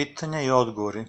Pitanja i odgovori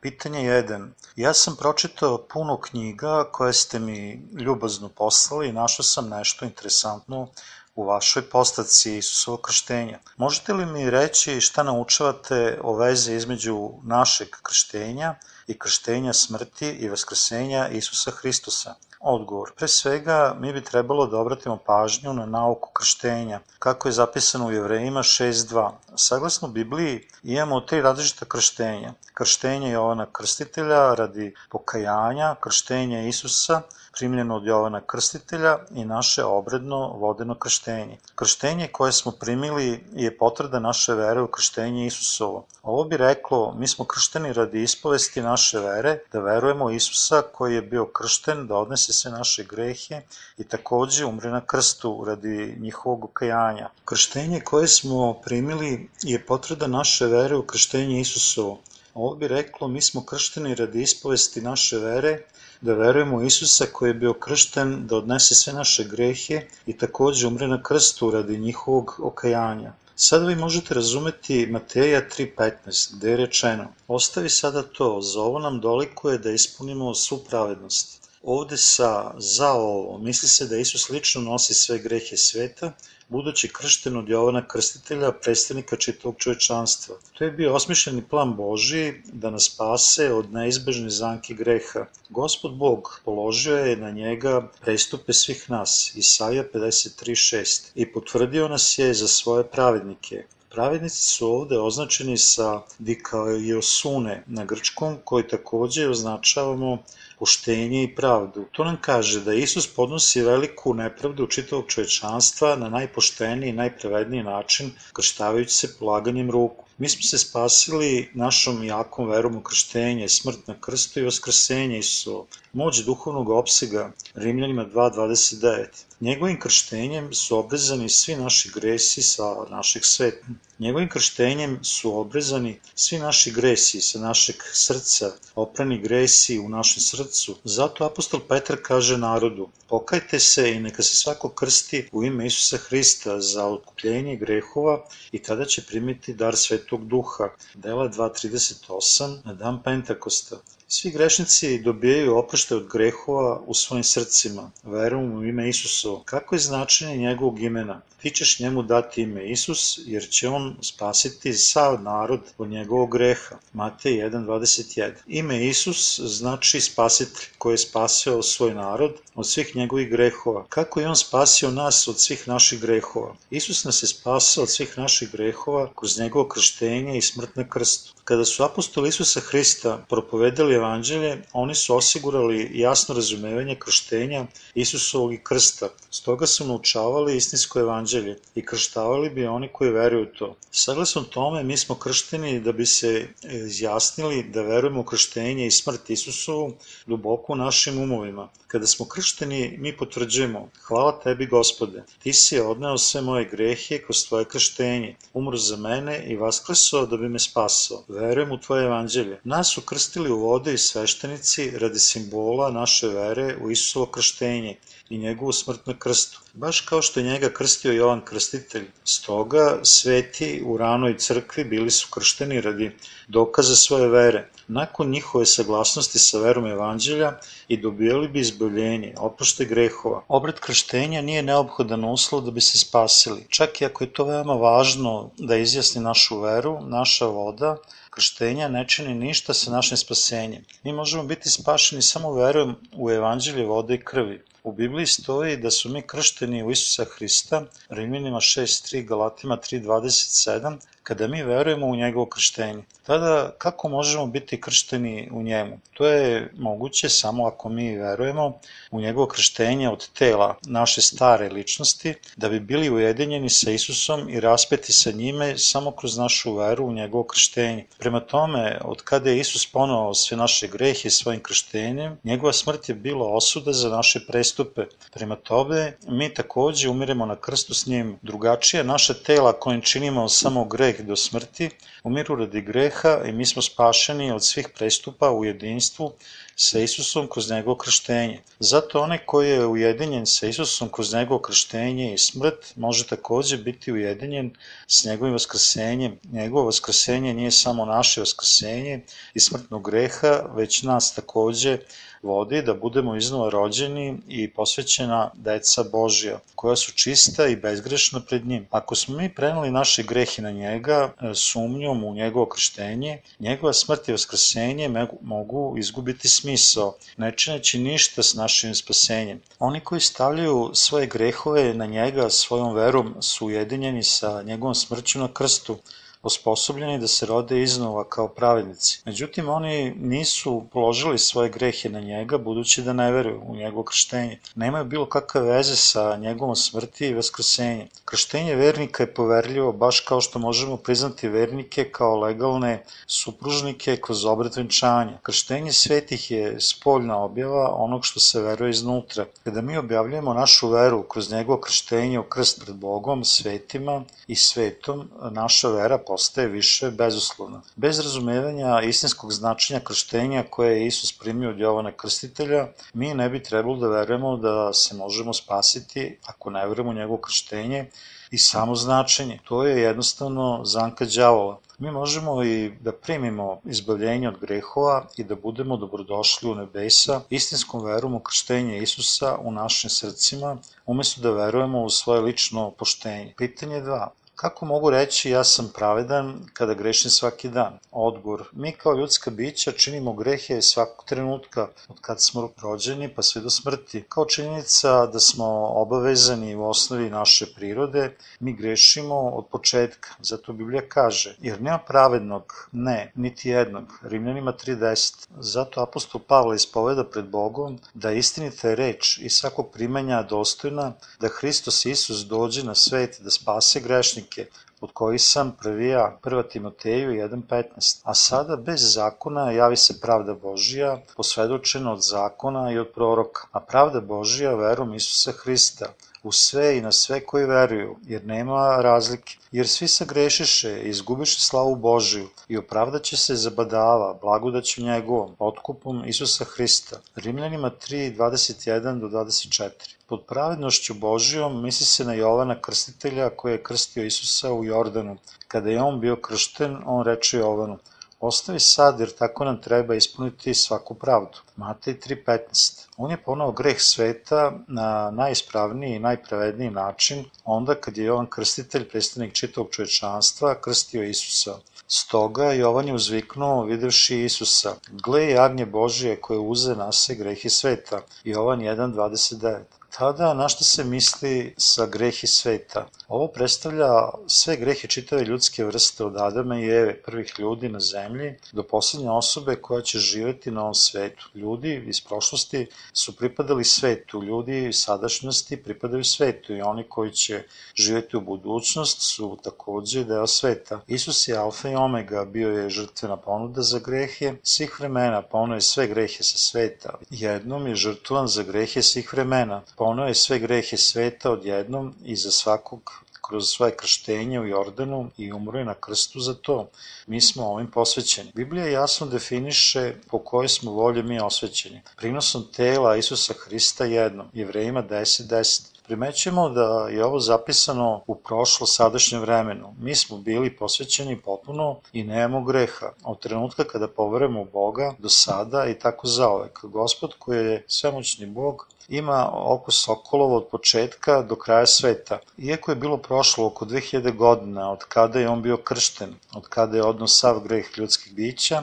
Pitanje 1. Ja sam pročitao puno knjiga koje ste mi ljubazno poslali i našao sam nešto interesantno u vašoj postaci Isusovog krštenja. Možete li mi reći šta naučavate o veze između našeg krštenja i krštenja smrti i vaskrsenja Isusa Hristusa? Odgovor. Pre svega, mi bi trebalo da obratimo pažnju na nauku krštenja, kako je zapisano u Jevrejima 6.2. Saglasno Bibliji imamo tri različita krštenja. Krštenje Jovana Krstitelja radi pokajanja, krštenje Isusa, primljeno od Jovana Krstitelja i naše obredno vodeno krštenje. Krštenje koje smo primili je potvrda naše vere u krštenje Isusovo. Ovo bi reklo, mi smo kršteni radi ispovesti naše vere, da verujemo Isusa koji je bio kršten, da odnese sve naše grehe i takođe umre na krstu radi njihovog ukajanja. Krštenje koje smo primili je potvrda naše vere u krštenje Isusovo. Ovo bi reklo, mi smo kršteni radi ispovesti naše vere, da verujemo u Isusa koji je bio kršten, da odnese sve naše grehe i takođe umre na krstu radi njihovog okajanja. Sada vi možete razumeti Mateja 3.15, gde je rečeno Ostavi sada to, za ovo nam dolikuje da ispunimo svu pravednost. Ovde sa za ovo misli se da Isus lično nosi sve grehe sveta, budući kršten od Jovana Krstitelja, predstavnika čitavog čovečanstva. To je bio osmišljeni plan Boži da nas spase od neizbežne zanke greha. Gospod Bog položio je na njega prestupe svih nas, Isaija 53.6, i potvrdio nas je za svoje pravednike. Pravednici su ovde označeni sa dikaiosune na grčkom, koji takođe označavamo poštenje i pravdu. To nam kaže da Isus podnosi veliku nepravdu čitavog čovečanstva na najpošteniji i najpravedniji način, krštavajući se polaganjem ruku. Mi smo se spasili našom jakom verom u krštenje, smrt na krstu i vaskrsenje Isusovo. Moć duhovnog opsega, Rimljanima 2.29. Njegovim krštenjem su obrezani svi naši gresi sa našeg sveta. Njegovim krštenjem su obrezani svi naši gresi sa našeg srca, oprani gresi u našem srcu. Zato apostol Petar kaže narodu, pokajte se i neka se svako krsti u ime Isusa Hrista za otkupljenje grehova i tada će primiti dar Svetog Duha. Dela 2.38 na dan Pentakosta. Svi grešnici dobijaju oprošte od grehova u svojim srcima, verom u ime Isusovo. Kako je značenje njegovog imena? Ti ćeš njemu dati ime Isus, jer će on spasiti sav narod od njegovog greha. Matej 1.21 Ime Isus znači spasitelj koji je spasio svoj narod od svih njegovih grehova. Kako je on spasio nas od svih naših grehova? Isus nas je spasao od svih naših grehova kroz njegovo krštenje i smrt na krstu. Kada su apostoli Isusa Hrista propovedali evanđelje, oni su osigurali jasno razumevanje krštenja Isusovog i krsta. Stoga su naučavali istinsko evanđelje i krštavali bi oni koji veruju to. Saglasno tome, mi smo kršteni da bi se izjasnili da verujemo u krštenje i smrt Isusovu duboko u našim umovima. Kada smo kršteni, mi potvrđujemo, hvala tebi gospode, ti si odneo sve moje grehe kroz tvoje krštenje, umro za mene i vaskrsao da bi me spasao. Verujem u tvoje evanđelje. Nas su krstili u vode i sveštenici radi simbola naše vere u Isusovo krštenje i njegovu smrt na krstu. Baš kao što je njega krstio Jovan Krstitelj. Stoga sveti u ranoj crkvi bili su kršteni radi dokaza svoje vere. Nakon njihove saglasnosti sa verom evanđelja i dobijali bi izbavljenje, oprošte grehova. Obred krštenja nije neophodan uslov da bi se spasili. Čak i ako je to veoma važno da izjasni našu veru, naša voda, krštenja ne čini ništa sa našim spasenjem. Mi možemo biti spašeni samo verujem u evanđelje vode i krvi. U Bibliji stoji da su mi kršteni u Isusa Hrista, Rimljanima 6.3, Galatima 3.27, kada mi verujemo u njegovo krštenje. Tada kako možemo biti kršteni u njemu? To je moguće samo ako mi verujemo u njegovo krštenje od tela naše stare ličnosti, da bi bili ujedinjeni sa Isusom i raspeti sa njime samo kroz našu veru u njegovo krštenje. Prema tome, od kada je Isus ponovao sve naše grehe svojim krštenjem, njegova smrt je bila osuda za naše prestupe. Prema tome, mi takođe umiremo na krstu s njim. Drugačije naše tela kojim činimo samo greh do smrti, umiru radi greha i mi smo spašeni od svih prestupa u jedinstvu sa Isusom kroz njegovo krštenje. Zato onaj koji je ujedinjen sa Isusom kroz njegovo krštenje i smrt može takođe biti ujedinjen s njegovim vaskrsenjem. Njegovo vaskrsenje nije samo naše vaskrsenje i smrtnog greha, već nas takođe vodi da budemo iznova rođeni i posvećena deca Božja, koja su čista i bezgrešna pred njim. Ako smo mi prenali naše grehe na njega, e, sumnjom u njegovo krštenje, njegova smrt i vaskrsenje mogu izgubiti smisao, ne čineći ništa s našim spasenjem. Oni koji stavljaju svoje grehove na njega svojom verom su ujedinjeni sa njegovom smrću na krstu, osposobljeni da se rode iznova kao pravednici. Međutim, oni nisu položili svoje grehe na njega, budući da ne veruju u njegovo krštenje. Nemaju bilo kakve veze sa njegovom smrti i vaskrsenjem. Krštenje vernika je poverljivo, baš kao što možemo priznati vernike kao legalne supružnike kroz obrat venčanja. Krštenje svetih je spoljna objava onog što se veruje iznutra. Kada mi objavljujemo našu veru kroz njegovo krštenje u krst pred Bogom, svetima i svetom, naša vera postaje više bezuslovna. Bez razumevanja istinskog značenja krštenja koje je Isus primio od Jovana Krstitelja, mi ne bi trebalo da verujemo da se možemo spasiti ako ne verujemo u njegovo krštenje i samo značenje. To je jednostavno zanka đavola. Mi možemo i da primimo izbavljenje od grehova i da budemo dobrodošli u nebesa istinskom verom u krštenje Isusa u našim srcima, umesto da verujemo u svoje lično poštenje. Pitanje 2. Kako mogu reći ja sam pravedan kada grešim svaki dan? Odgovor. Mi kao ljudska bića činimo grehe svakog trenutka od kad smo rođeni pa sve do smrti. Kao činjenica da smo obavezani u osnovi naše prirode, mi grešimo od početka. Zato Biblija kaže, jer nema pravednog, ne, niti jednog. Rimljanima 3.10. Zato apostol Pavle ispoveda pred Bogom da istinita je reč i svakog primanja dostojna da Hristos Isus dođe na svet da spase grešnike greške, od kojih sam prvija 1. Timoteju 1.15. A sada bez zakona javi se pravda Božija, posvedočena od zakona i od proroka, a pravda Božija verom Isusa Hrista, u sve i na sve koji veruju, jer nema razlike. Jer svi se grešiše i izgubiše slavu Božiju i opravdaće se za badava, blagodaću njegovom, otkupom Isusa Hrista. Rimljanima 3, 21 do 24. Pod pravednošću Božijom misli se na Jovana krstitelja koji je krstio Isusa u Jordanu. Kada je on bio kršten, on reče Jovanu, Ostavi sad, jer tako nam treba ispuniti svaku pravdu. Matej 3.15 On je ponao greh sveta na najispravniji i najpravedniji način, onda kad je Jovan Krstitelj, predstavnik čitavog čovečanstva, krstio Isusa. Stoga Jovan je uzviknuo, videvši Isusa, gle je agnje Božije koje uze nase grehi sveta. Jovan 1.29 Tada na šta se misli sa grehi sveta? Ovo predstavlja sve grehe čitave ljudske vrste od Adama i Eve, prvih ljudi na zemlji, do poslednje osobe koja će živeti na ovom svetu. Ljudi iz prošlosti su pripadali svetu, ljudi iz sadašnjosti pripadaju svetu i oni koji će živeti u budućnost su takođe deo sveta. Isus je alfa i omega, bio je žrtvena ponuda za grehe svih vremena, pa je sve grehe sa sveta. Jednom je žrtvovan za grehe svih vremena, ponao je sve grehe sveta odjednom i za svakog kroz svoje krštenje u Jordanu i umro je na krstu za to. Mi smo ovim posvećeni. Biblija jasno definiše po kojoj smo volje mi osvećeni. Prinosom tela Isusa Hrista jednom, jevrejima 10.10. 10. Primećujemo da je ovo zapisano u prošlo sadašnjem vremenu. Mi smo bili posvećeni potpuno i nemamo greha. Od trenutka kada poverujemo Boga do sada i tako zaovek. Gospod koji je svemoćni Bog ima oko Sokolova od početka do kraja sveta. Iako je bilo prošlo oko 2000 godina od kada je on bio kršten, od kada je odnos sav greh ljudskih bića,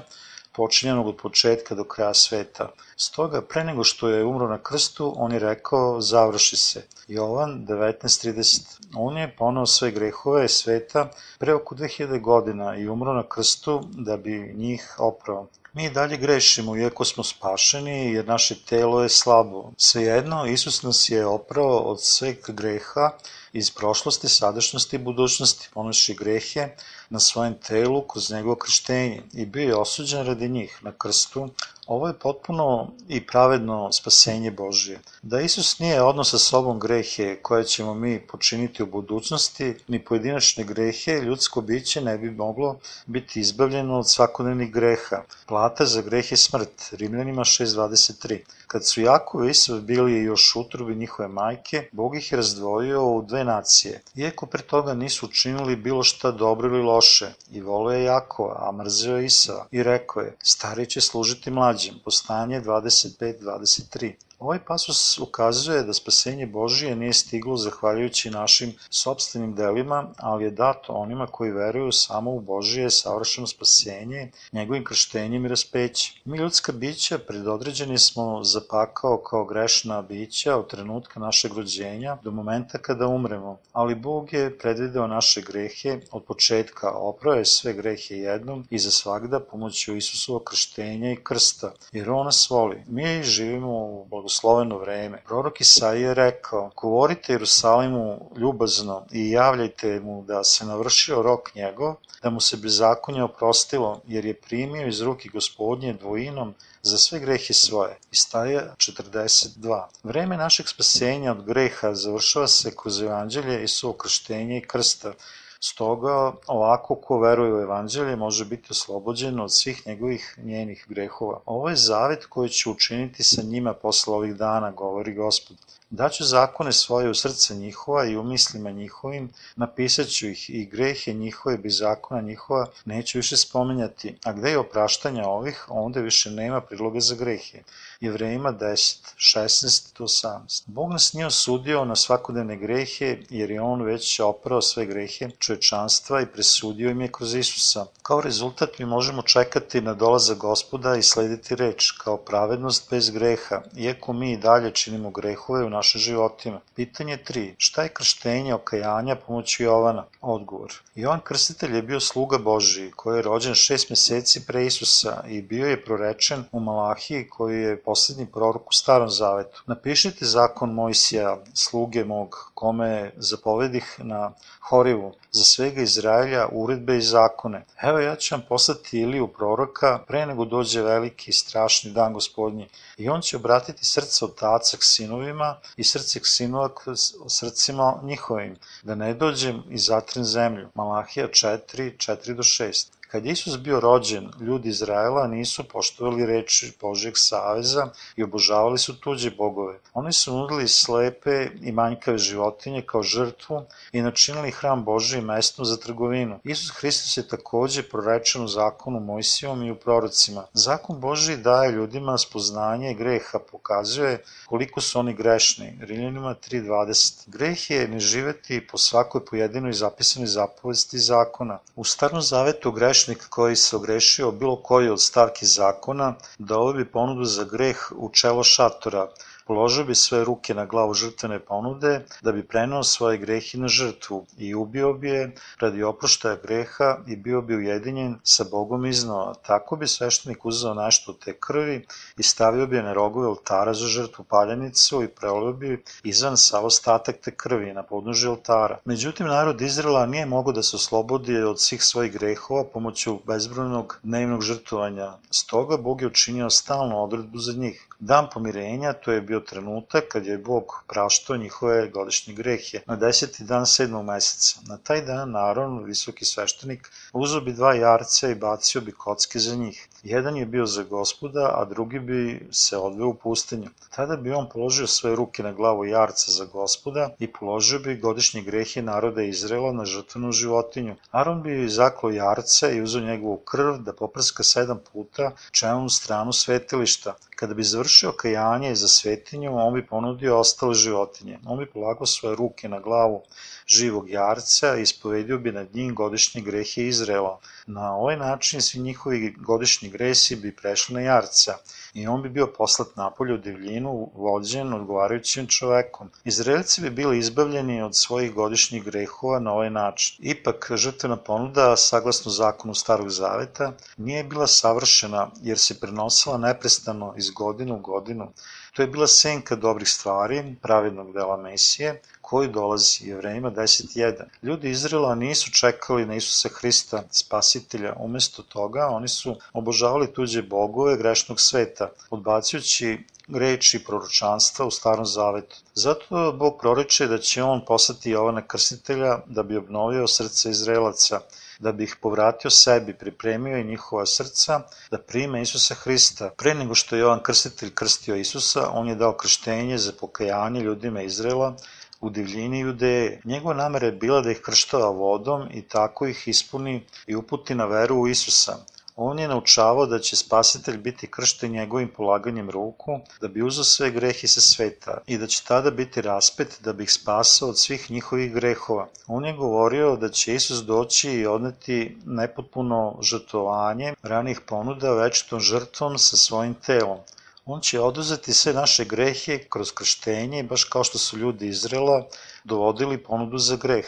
počinjenog od početka do kraja sveta. Stoga, pre nego što je umro na krstu, on je rekao, završi se. Jovan 19.30. On je ponao sve grehove sveta pre oko 2000 godina i umro na krstu da bi njih oprao. Mi dalje grešimo, iako smo spašeni, jer naše telo je slabo. Svejedno, Isus nas je oprao od sveg greha iz prošlosti, sadašnjosti i budućnosti, ponoši grehe na svojem telu kroz njegovo krštenje i bio je osuđen radi njih na krstu, Ovo je potpuno i pravedno spasenje Božije. Da Isus nije odnos sa sobom grehe koje ćemo mi počiniti u budućnosti, ni pojedinačne grehe, ljudsko biće ne bi moglo biti izbavljeno od svakodnevnih greha. Plata za greh je smrt. Rimljanima 6.23. Kad su Jakov i bili još utrobi njihove majke, Bog ih je razdvojio u dve nacije. Iako pre toga nisu učinili bilo šta dobro ili loše, i volio je Jakova, a mrzeo je Isava, i rekao je, stari će služiti mlađim, postanje 25-23. Ovaj pasus ukazuje da spasenje Božije nije stiglo zahvaljujući našim sobstvenim delima, ali je dato onima koji veruju samo u Božije savršeno spasenje, njegovim krštenjem i raspećem. Mi ljudska bića predodređeni smo za pakao kao grešna bića od trenutka našeg rođenja do momenta kada umremo, ali Bog je predvideo naše grehe od početka, oprao je sve grehe jednom i za svagda pomoću Isusova krštenja i krsta, jer On nas voli. Mi živimo u blagosloveno vreme. Prorok Isaija je rekao, govorite Jerusalimu ljubazno i javljajte mu da se navršio rok njegov, da mu se bezakonje oprostilo, jer je primio iz ruki gospodnje dvojinom za sve grehe svoje. Istaja 42. Vreme našeg spasenja od greha završava se kroz evanđelje i su okrštenje i krsta, Stoga, ovako ko veruje u evanđelje može biti oslobođen od svih njegovih njenih grehova. Ovo je zavet koji će učiniti sa njima posle ovih dana, govori gospod. Daću zakone svoje u srce njihova i u mislima njihovim, napisaću ih i grehe njihove bez zakona njihova neću više spominjati, a gde je opraštanja ovih, onda više nema priloga za grehe. Jevrejima 10, 16 18. Bog nas nije osudio na svakodnevne grehe, jer je On već oprao sve grehe čovečanstva i presudio im je kroz Isusa. Kao rezultat mi možemo čekati na dolaza gospoda i slediti reč, kao pravednost bez greha, iako mi i dalje činimo grehove u našim životima. Pitanje 3. Šta je krštenje okajanja pomoću Jovana? Odgovor. Jovan Krstitelj je bio sluga Božiji, koji je rođen šest meseci pre Isusa i bio je prorečen u Malahiji, koji je poslednji prorok u Starom Zavetu. Napišite zakon Mojsija, sluge mog, kome zapovedih na Horivu, za svega Izraelja uredbe i zakone. Evo ja ću vam poslati Iliju proroka pre nego dođe veliki i strašni dan gospodnji i on će obratiti srce otaca k sinovima i srce k sinova k srcima njihovim, da ne dođem i zatren zemlju. Malahija 4, 4 do 6. Kad je Isus bio rođen, ljudi Izraela nisu poštovali reči Božeg saveza i obožavali su tuđe bogove. Oni su nudili slepe i manjkave životinje kao žrtvu i načinili hram Božiji mestom za trgovinu. Isus Hristos je takođe prorečen u zakonu Mojsivom i u prorocima. Zakon Božiji daje ljudima spoznanje greha, pokazuje koliko su oni grešni. Riljanima 3.20. Greh je ne živeti po svakoj pojedinoj zapisanoj zapovesti zakona. U Starnom zavetu greš grešnik koji se ogrešio bilo koji od stavki zakona, dao bi ponudu za greh u čelo šatora, Položio bi sve ruke na glavu žrtvene ponude da bi prenao svoje grehi na žrtvu i ubio bi je radi oproštaja greha i bio bi ujedinjen sa Bogom iznova. Tako bi sveštenik uzeo nešto te krvi i stavio bi je na rogove oltara za žrtvu paljenicu i prelio bi izvan sav ostatak te krvi na podnoži oltara. Međutim, narod Izrela nije mogo da se oslobodi od svih svojih grehova pomoću bezbrojnog dnevnog žrtvovanja. Stoga Bog je učinio stalnu odredbu za njih. Dan pomirenja, to je bio trenutak kad je Bog praštao njihove godišnje grehe na deseti dan sedmog meseca. Na taj dan Naron, visoki sveštenik, uzao bi dva jarca i bacio bi kocke za njih. Jedan je bio za gospoda, a drugi bi se odveo u pustinju. Tada bi on položio svoje ruke na glavu jarca za gospoda i položio bi godišnje grehe naroda Izrela na žrtvenu životinju. Aron bi zaklo jarca i uzeo njegovu krv da poprska sedam puta čelnu stranu svetilišta. Kada bi završio kajanje za svetinju, on bi ponudio ostale životinje. On bi polagao svoje ruke na glavu živog jarca i ispovedio bi nad njim godišnje grehe Izrela. Na ovaj način svi njihovi godišnji gresi bi prešli na jarca i on bi bio poslat napolje u divljinu, vođen odgovarajućim čovekom. Izraelci bi bili izbavljeni od svojih godišnjih grehova na ovaj način. Ipak, žrtvena ponuda, saglasno zakonu Starog Zaveta, nije bila savršena jer se prenosila neprestano iz godine u godinu. To je bila senka dobrih stvari, pravednog dela Mesije, koji dolazi jevrejima 10.1. Ljudi Izrela nisu čekali na Isusa Hrista, spasitelja, umesto toga oni su obožavali tuđe bogove grešnog sveta, odbacujući reči proročanstva u Starom Zavetu. Zato Bog proriče da će on poslati Jovana Krstitelja da bi obnovio srce Izraelaca, da bi ih povratio sebi, pripremio i njihova srca da prime Isusa Hrista. Pre nego što je Jovan Krstitelj krstio Isusa, on je dao krštenje za pokajanje ljudima Izrela u divljini Judeje. Njegova namera je bila da ih krštava vodom i tako ih ispuni i uputi na veru u Isusa. On je naučavao da će spasitelj biti kršten njegovim polaganjem ruku, da bi uzao sve grehe sa sveta i da će tada biti raspet da bi ih spasao od svih njihovih grehova. On je govorio da će Isus doći i odneti nepotpuno žrtovanje ranih ponuda večitom žrtvom sa svojim telom. On će oduzeti sve naše grehe kroz krštenje, baš kao što su ljudi Izrela dovodili ponudu za greh.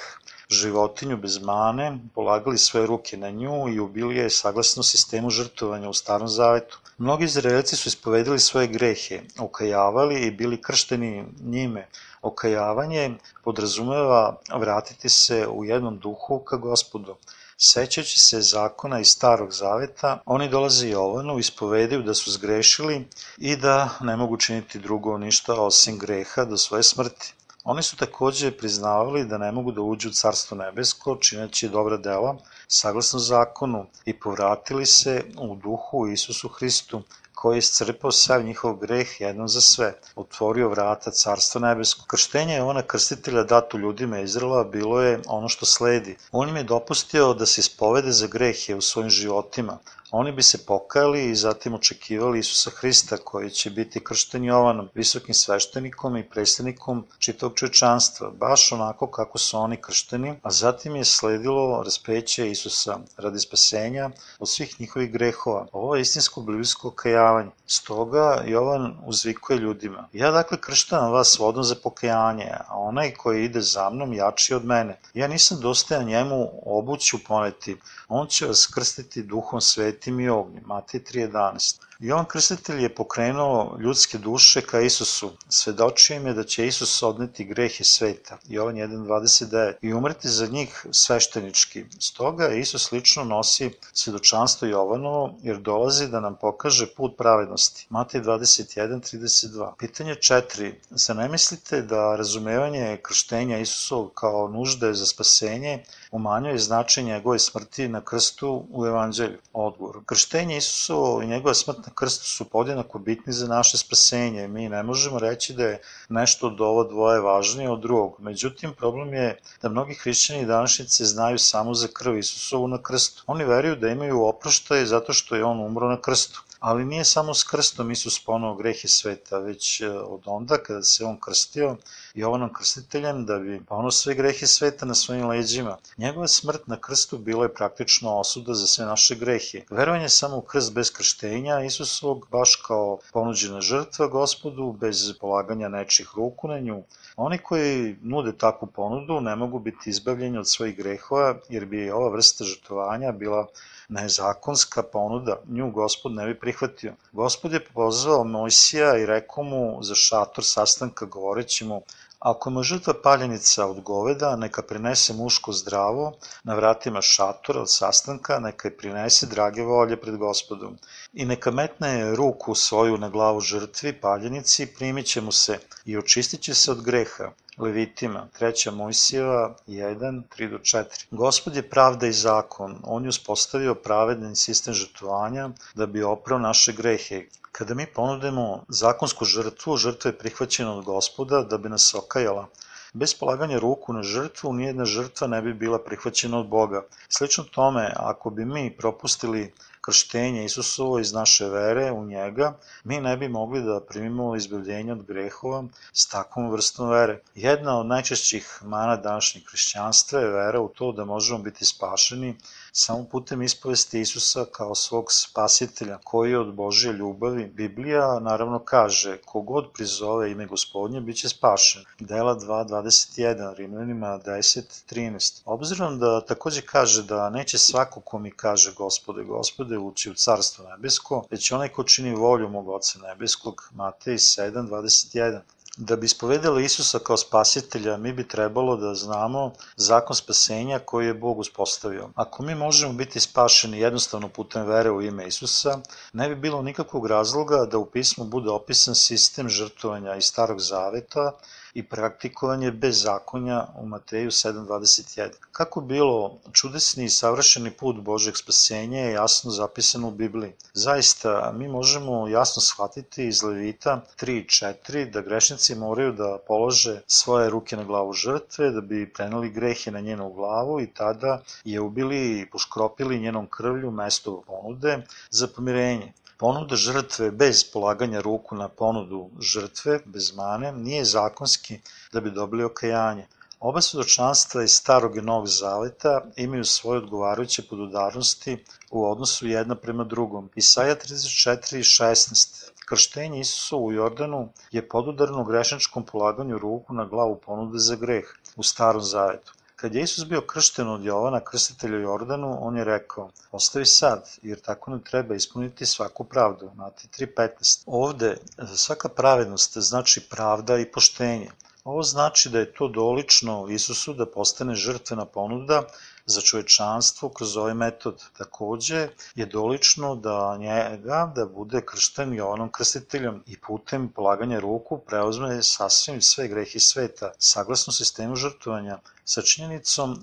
Životinju bez mane, polagali svoje ruke na nju i ubili je saglasno sistemu žrtovanja u Starom Zavetu. Mnogi Izraelci su ispovedili svoje grehe, okajavali i bili kršteni njime. Okajavanje podrazumeva vratiti se u jednom duhu ka gospodu. Sećajući se zakona iz Starog Zaveta, oni dolaze Jovanu, ispovedaju da su zgrešili i da ne mogu činiti drugo ništa osim greha do svoje smrti. Oni su takođe priznavali da ne mogu da uđu u Carstvo nebesko, čineći dobra dela, saglasno zakonu, i povratili se u duhu Isusu Hristu, koji je iscrpao sav njihov greh jednom za sve, otvorio vrata Carstva nebesko. Krštenje je ona krstitelja datu ljudima Izrela bilo je ono što sledi. On im je dopustio da se ispovede za grehe u svojim životima, Oni bi se pokajali i zatim očekivali Isusa Hrista koji će biti kršten Jovanom, visokim sveštenikom i predstavnikom čitavog čovečanstva, baš onako kako su oni kršteni, a zatim je sledilo raspeće Isusa radi spasenja od svih njihovih grehova. Ovo je istinsko biblijsko kajavanje. Stoga Jovan uzvikuje ljudima. Ja dakle krštam vas vodom za pokajanje, a onaj koji ide za mnom jači od mene. Ja nisam dostajan njemu obuću poneti. On će vas krstiti duhom svetim i ognjem. Matej 3.11 Jovan Krstitelj je pokrenuo ljudske duše ka Isusu. Svedočio im je da će Isus odneti grehe sveta. Jovan 1.29 I umreti za njih sveštenički. Stoga Isus lično nosi svedočanstvo Jovanovo jer dolazi da nam pokaže put pravednosti. Matej 21.32 Pitanje 4. Za ne mislite da razumevanje krštenja Isusov kao nužde za spasenje umanjuje značaj njegove smrti na krstu u evanđelju? Odgovor. Krštenje Isusovo i njegova smrt na krstu su podjednako bitni za naše spasenje. Mi ne možemo reći da je nešto od ovo dvoje važnije od drugog. Međutim, problem je da mnogi hrišćani današnjice znaju samo za krv Isusovu na krstu. Oni veruju da imaju oproštaje zato što je on umro na krstu. Ali nije samo s krstom Isus ponao grehe sveta, već e, od onda kada se on krstio Jovanom krstiteljem da bi ponao sve grehe sveta na svojim leđima. Njegova smrt na krstu bila je praktično osuda za sve naše grehe. Verovanje samo u krst bez krštenja Isusovog, baš kao ponuđena žrtva gospodu, bez polaganja nečih ruku na nju, Oni koji nude takvu ponudu ne mogu biti izbavljeni od svojih grehova, jer bi ova vrsta žrtovanja bila nezakonska ponuda, nju gospod ne bi prihvatio. Gospod je pozvao Mojsija i rekao mu za šator sastanka govoreći mu Ako mu žrtva paljenica od goveda, neka prinese muško zdravo na vratima šatora od sastanka, neka je prinese drage volje pred gospodom. I neka metne ruku svoju na glavu žrtvi paljenici, primit će mu se i očistit će se od greha. Levitima, 3. Mojsijeva 1, 3 do 4. Gospod je pravda i zakon, on je uspostavio pravedan sistem žrtvovanja da bi oprao naše grehe. Kada mi ponudemo zakonsku žrtvu, žrtva je prihvaćena od gospoda da bi nas okajala. Bez polaganja ruku na žrtvu, nijedna žrtva ne bi bila prihvaćena od Boga. Slično tome, ako bi mi propustili krštenje Isusovo iz naše vere u njega, mi ne bi mogli da primimo izbavljenje od grehova s takvom vrstom vere. Jedna od najčešćih mana današnjeg hrišćanstva je vera u to da možemo biti spašeni samo putem ispovesti Isusa kao svog spasitelja, koji je od Božje ljubavi. Biblija naravno kaže, kogod prizove ime gospodnje, bit će spašen. Dela 2.21, Rimljanima 10.13. Obzirom da takođe kaže da neće svako ko mi kaže gospode, gospode ući u carstvo nebesko, već onaj ko čini volju mog oca nebeskog, Matej 7.21. Da bi ispovedali Isusa kao spasitelja, mi bi trebalo da znamo zakon spasenja koji je Bog uspostavio. Ako mi možemo biti spašeni jednostavno putem vere u ime Isusa, ne bi bilo nikakvog razloga da u pismu bude opisan sistem žrtvovanja iz Starog Zaveta i praktikovanje bezakonja u Mateju 7.21. Kako bilo, čudesni i savršeni put Božeg spasenja je jasno zapisano u Bibliji. Zaista, mi možemo jasno shvatiti iz Levita 3 i 4 da grešnici moraju da polože svoje ruke na glavu žrtve, da bi preneli grehe na njenu glavu i tada je ubili i poškropili njenom krvlju mesto ponude za pomirenje. Ponuda žrtve bez polaganja ruku na ponudu žrtve, bez mane, nije zakonski da bi dobili okajanje. Oba svedočanstva iz Starog i Novog Zaveta imaju svoje odgovarajuće podudarnosti u odnosu jedna prema drugom. Isaja 34 i 16 Krštenje Isusa u Jordanu je podudarno grešničkom polaganju ruku na glavu ponude za greh u Starom Zavetu. Kad je Isus bio kršten od Jovana, krstitelja Jordanu, on je rekao, ostavi sad, jer tako ne treba ispuniti svaku pravdu. Mati 3.15. Ovde svaka pravednost znači pravda i poštenje. Ovo znači da je to dolično Isusu da postane žrtvena ponuda za čovečanstvo kroz ovaj metod. Takođe je dolično da njega da bude kršten Jovanom krstiteljom i putem polaganja ruku preuzme sasvim sve grehi sveta, saglasno sistemu žrtvovanja, sa činjenicom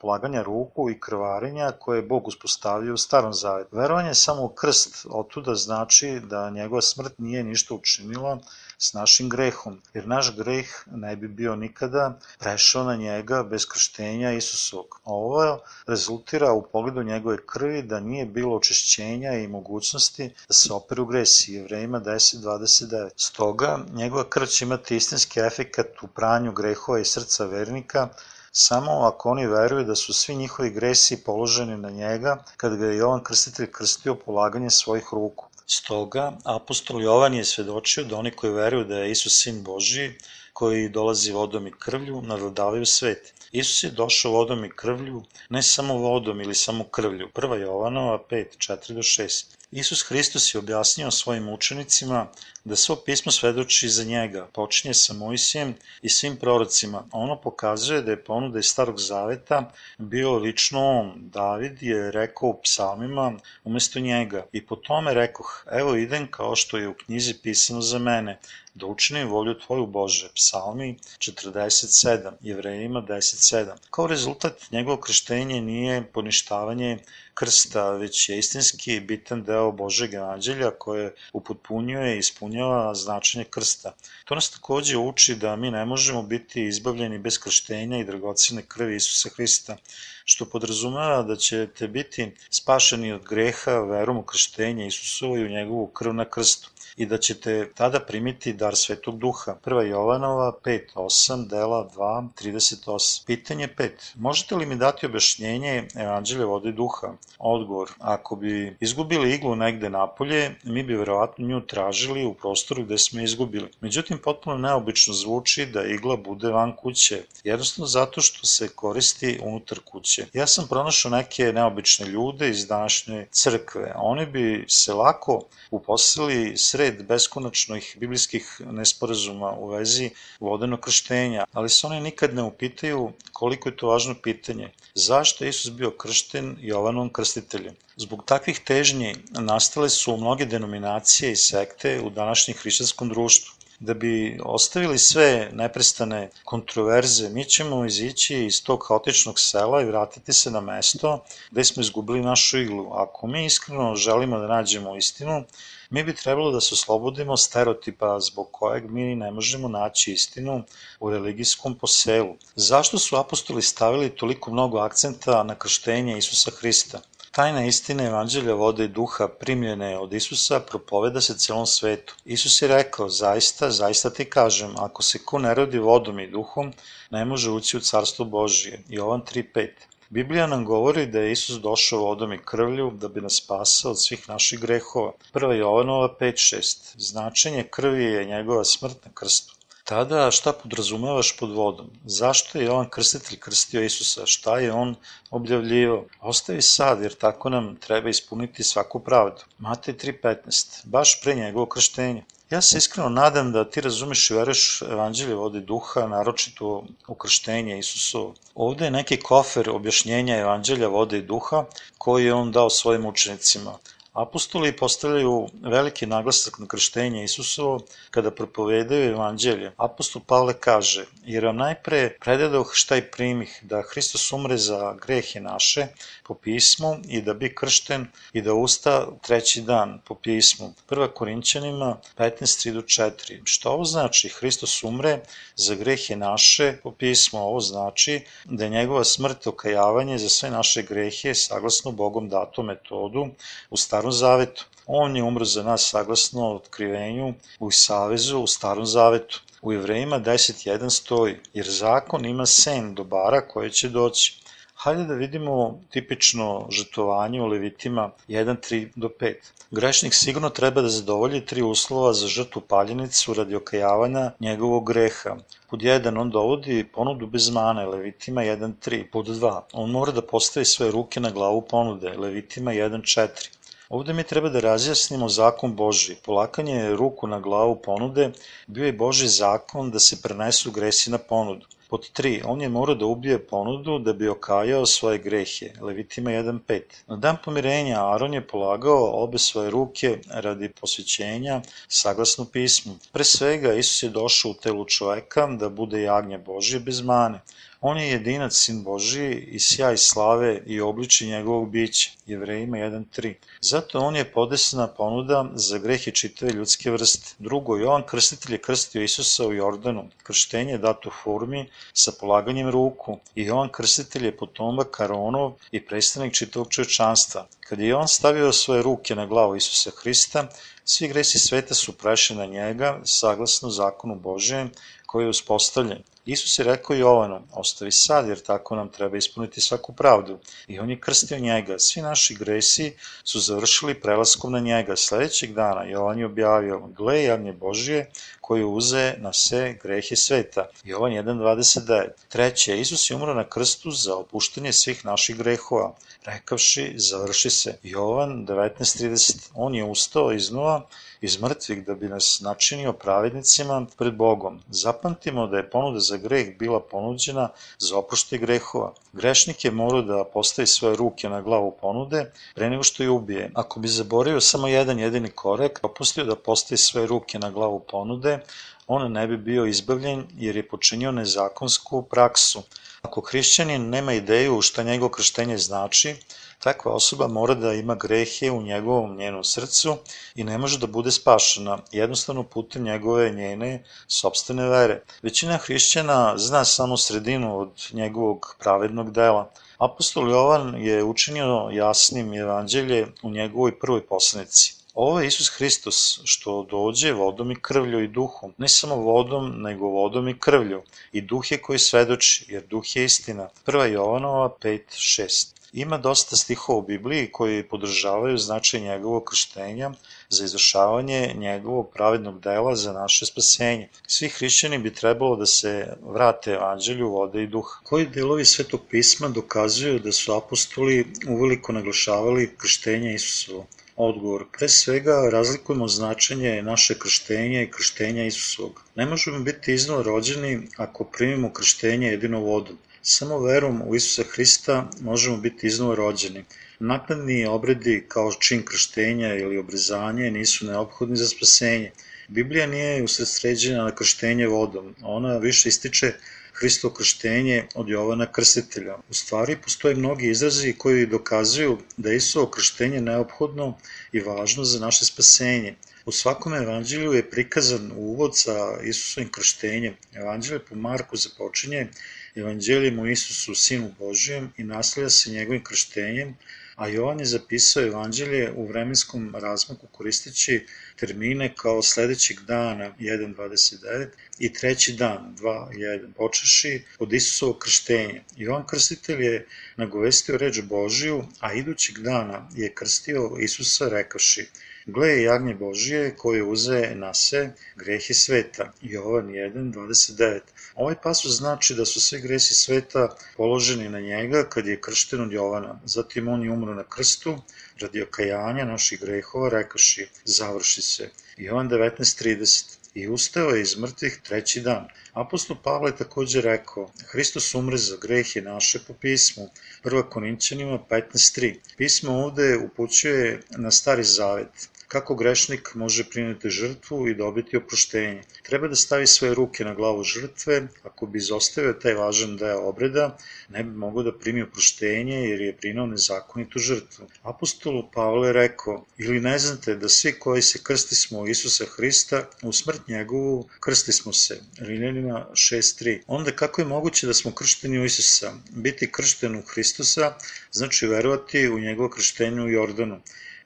polaganja ruku i krvarenja koje je Bog uspostavio u starom zavetu. Verovanje samo u krst otuda znači da njegova smrt nije ništa učinila s našim grehom, jer naš greh ne bi bio nikada prešao na njega bez krštenja Isusovog. Ovo rezultira u pogledu njegove krvi da nije bilo očišćenja i mogućnosti da se operu gresi, jevrejima 10.29. Stoga, njegova krv će imati istinski efekat u pranju grehova i srca vernika, samo ako oni veruju da su svi njihovi gresi položeni na njega kad ga je Jovan Krstitelj krstio polaganje svojih ruku. Stoga, apostol Jovan je svedočio da oni koji veruju da je Isus sin Božiji, koji dolazi vodom i krvlju, nadvladavaju svet. Isus je došao vodom i krvlju, ne samo vodom ili samo krvlju. 1. Jovanova 5, 4 do 6. Isus Hristos je objasnio svojim učenicima da svo pismo svedoči za njega, počinje sa Mojsijem i svim prorocima. Ono pokazuje da je ponuda iz Starog Zaveta bio lično on. David je rekao u psalmima umesto njega i po tome rekoh, evo idem kao što je u knjizi pisano za mene, da učinim volju Tvoju Bože, psalmi 47, jevrejima 10.7. Kao rezultat njegovo krštenje nije poništavanje krsta, već je istinski bitan deo Božeg evanđelja koje upotpunjuje i ispunjava značenje krsta. To nas takođe uči da mi ne možemo biti izbavljeni bez krštenja i dragocene krvi Isusa Hrista, što podrazumeva da ćete biti spašeni od greha verom u krštenje Isusovo i u njegovu krv na krstu i da ćete tada primiti dar Svetog Duha. 1. Jovanova 5.8, dela 2, 38. Pitanje 5. Možete li mi dati objašnjenje Evanđelja vode duha? Odgovor. Ako bi izgubili iglu negde napolje, mi bi verovatno nju tražili u prostoru gde smo izgubili. Međutim, potpuno neobično zvuči da igla bude van kuće, jednostavno zato što se koristi unutar kuće. Ja sam pronašao neke neobične ljude iz današnje crkve. Oni bi se lako uposlili sred red beskonačnih biblijskih nesporazuma u vezi vodenog krštenja, ali se oni nikad ne upitaju koliko je to važno pitanje. Zašto je Isus bio kršten Jovanom krstiteljem? Zbog takvih težnji nastale su mnoge denominacije i sekte u današnjem hrišćanskom društvu da bi ostavili sve neprestane kontroverze, mi ćemo izići iz tog haotičnog sela i vratiti se na mesto gde smo izgubili našu iglu. Ako mi iskreno želimo da nađemo istinu, mi bi trebalo da se oslobodimo stereotipa zbog kojeg mi ne možemo naći istinu u religijskom poselu. Zašto su apostoli stavili toliko mnogo akcenta na krštenje Isusa Hrista? Tajna istina evanđelja vode i duha primljene od Isusa propoveda se celom svetu. Isus je rekao, zaista, zaista ti kažem, ako se ko ne rodi vodom i duhom, ne može ući u carstvo Božije. Jovan 3.5 Biblija nam govori da je Isus došao vodom i krvlju da bi nas spasao od svih naših grehova. 1. Jovanova 5.6 Značenje krvi je njegova smrt na krstu. Tada šta podrazumevaš pod vodom? Zašto je Jovan Krstitelj krstio Isusa? Šta je on objavljivao? Ostavi sad, jer tako nam treba ispuniti svaku pravdu. Matej 3.15 Baš pre njegovo krštenje. Ja se iskreno nadam da ti razumeš i veruješ evanđelje vode duha, naročito ukrštenje Isusovo. Ovde je neki kofer objašnjenja evanđelja vode i duha koji je on dao svojim učenicima. Apostoli postavljaju veliki naglasak na krštenje Isusovo kada propovedaju evanđelje. Apostol Pavle kaže, jer vam najpre prededoh šta i primih, da Hristos umre za grehe naše po pismu i da bi kršten i da usta treći dan po pismu. 1. Korinćanima 15.3-4. Što ovo znači? Hristos umre za grehe naše po pismu. Ovo znači da je njegova smrt okajavanje za sve naše grehe saglasno Bogom datom metodu u Starom zavetu. On je umro za nas saglasno otkrivenju u Savezu u Starom zavetu. U Jevrejima 10.1 stoji, jer zakon ima sen dobara koje će doći. Hajde da vidimo tipično žrtovanje u Levitima 1.3 do 5. Grešnik sigurno treba da zadovolji tri uslova za žrtvu paljenicu radi okajavanja njegovog greha. Pod 1 on dovodi ponudu bez mane, Levitima 1.3. Pod 2 on mora da postavi svoje ruke na glavu ponude, Levitima 1.4. Ovde mi treba da razjasnimo zakon Boži. Polakanje ruku na glavu ponude bio je Boži zakon da se prenesu gresi na ponudu. Pod 3. On je morao da ubije ponudu da bi okajao svoje grehe. Levitima 1.5. Na dan pomirenja Aron je polagao obe svoje ruke radi posvećenja saglasno pismu. Pre svega Isus je došao u telu čoveka da bude jagnje Božje bez mane. On je jedinac sin Božiji i sjaj slave i obliči njegovog bića. Jevrejima 1.3. Zato on je podesna ponuda za grehe čitave ljudske vrste. Drugo, Jovan Krstitelj je krstio Isusa u Jordanu. Krštenje je dato u formi sa polaganjem ruku i Jovan Krstitelj je potomak Karonov i predstavnik čitavog čovečanstva. Kad je Jovan stavio svoje ruke na glavu Isusa Hrista, svi gresi sveta su prešli na njega saglasno zakonu Božijem koji je uspostavljen. Isus je rekao Jovanu, ostavi sad jer tako nam treba ispuniti svaku pravdu. I on je krstio njega. Svi naši gresi su završili prelaskom na njega. Sledećeg dana Jovan je objavio, gle javnje Božije koji uze na sve grehe sveta. Jovan 1.29. Treće, Isus je umro na krstu za opuštanje svih naših grehova, rekavši, završi se. Jovan 19.30. On je ustao iznova iz mrtvih da bi nas načinio pravednicima pred Bogom. Zapamtimo da je ponuda za greh bila ponuđena za oprošte grehova. Grešnik je morao da postavi svoje ruke na glavu ponude pre nego što je ubije. Ako bi zaboravio samo jedan jedini korek, opustio da postavi svoje ruke na glavu ponude, on ne bi bio izbavljen jer je počinio nezakonsku praksu. Ako hrišćanin nema ideju šta njegovo krštenje znači, takva osoba mora da ima grehe u njegovom njenom srcu i ne može da bude spašena, jednostavno putem njegove njene sobstvene vere. Većina hrišćana zna samo sredinu od njegovog pravednog dela. Apostol Jovan je učinio jasnim evanđelje u njegovoj prvoj poslanici. Ovo je Isus Hristos što dođe vodom i krvlju i duhom, ne samo vodom, nego vodom i krvlju. I duh je koji svedoči, jer duh je istina. 1. Jovanova 5.6 Ima dosta stihova u Bibliji koji podržavaju značaj njegovog krštenja za izvršavanje njegovog pravednog dela za naše spasenje. Svi hrišćani bi trebalo da se vrate evanđelju vode i duha. Koji delovi svetog pisma dokazuju da su apostoli uveliko naglašavali krštenje Isusovo? Odgovor. Pre svega razlikujemo značenje naše krštenja i krštenja Isusovog. Ne možemo biti iznova rođeni ako primimo krštenje jedino vodom. Samo verom u Isusa Hrista možemo biti iznova rođeni. Naknadni obredi kao čin krštenja ili obrezanje nisu neophodni za spasenje. Biblija nije usredsređena na krštenje vodom, ona više ističe Hristo krštenje od Jovana Krstitelja. U stvari postoje mnogi izrazi koji dokazuju da je Isuo krštenje neophodno i važno za naše spasenje. U svakom evanđelju je prikazan uvod sa Isusovim krštenjem. Evanđelje po Marku započinje evanđelijem o Isusu, Sinu Božijem i naslija se njegovim krštenjem, a Jovan je zapisao evanđelje u vremenskom razmaku koristeći termine kao sledećeg dana 1.29 i treći dan 2.1 počeši od Isusovog krštenja. Jovan Krstitelj je nagovestio reč Božiju, a idućeg dana je krstio Isusa rekavši Gle je jagnje Božije koje uze na se grehe sveta. Jovan 1.29. Ovaj pasus znači da su sve gresi sveta položeni na njega kad je kršten od Jovana. Zatim on je umro na krstu radi okajanja naših grehova, rekaši, završi se. Jovan 19.30 i ustao je iz mrtvih treći dan. Apostol Pavle takođe rekao, Hristos umre za grehe naše po pismu, 1. Korinćanima 15.3. Pismo ovde upućuje na stari zavet, kako grešnik može prineti žrtvu i dobiti oproštenje. Treba da stavi svoje ruke na glavu žrtve, ako bi izostavio taj važan deo obreda, ne bi mogo da primi oproštenje jer je prinao nezakonitu žrtvu. Apostol Pavle rekao, ili ne znate da svi koji se krsti smo Isusa Hrista, u smrt njegovu krsti smo se. Rimljanima 6.3. Onda kako je moguće da smo kršteni u Isusa? Biti kršten u Hristusa znači verovati u njegovo krštenje u Jordanu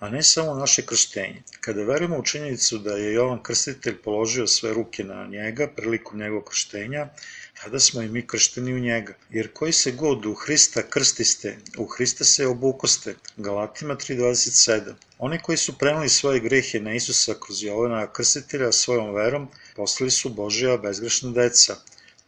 a ne samo naše krštenje. Kada verujemo u činjenicu da je Jovan Krstitelj položio sve ruke na njega prilikom njegovog krštenja, tada smo i mi kršteni u njega. Jer koji se god u Hrista krstiste, u Hrista se obukoste. Galatima 3.27 Oni koji su prenali svoje grehe na Isusa kroz Jovana Krstitelja svojom verom, postali su Božja bezgrešna deca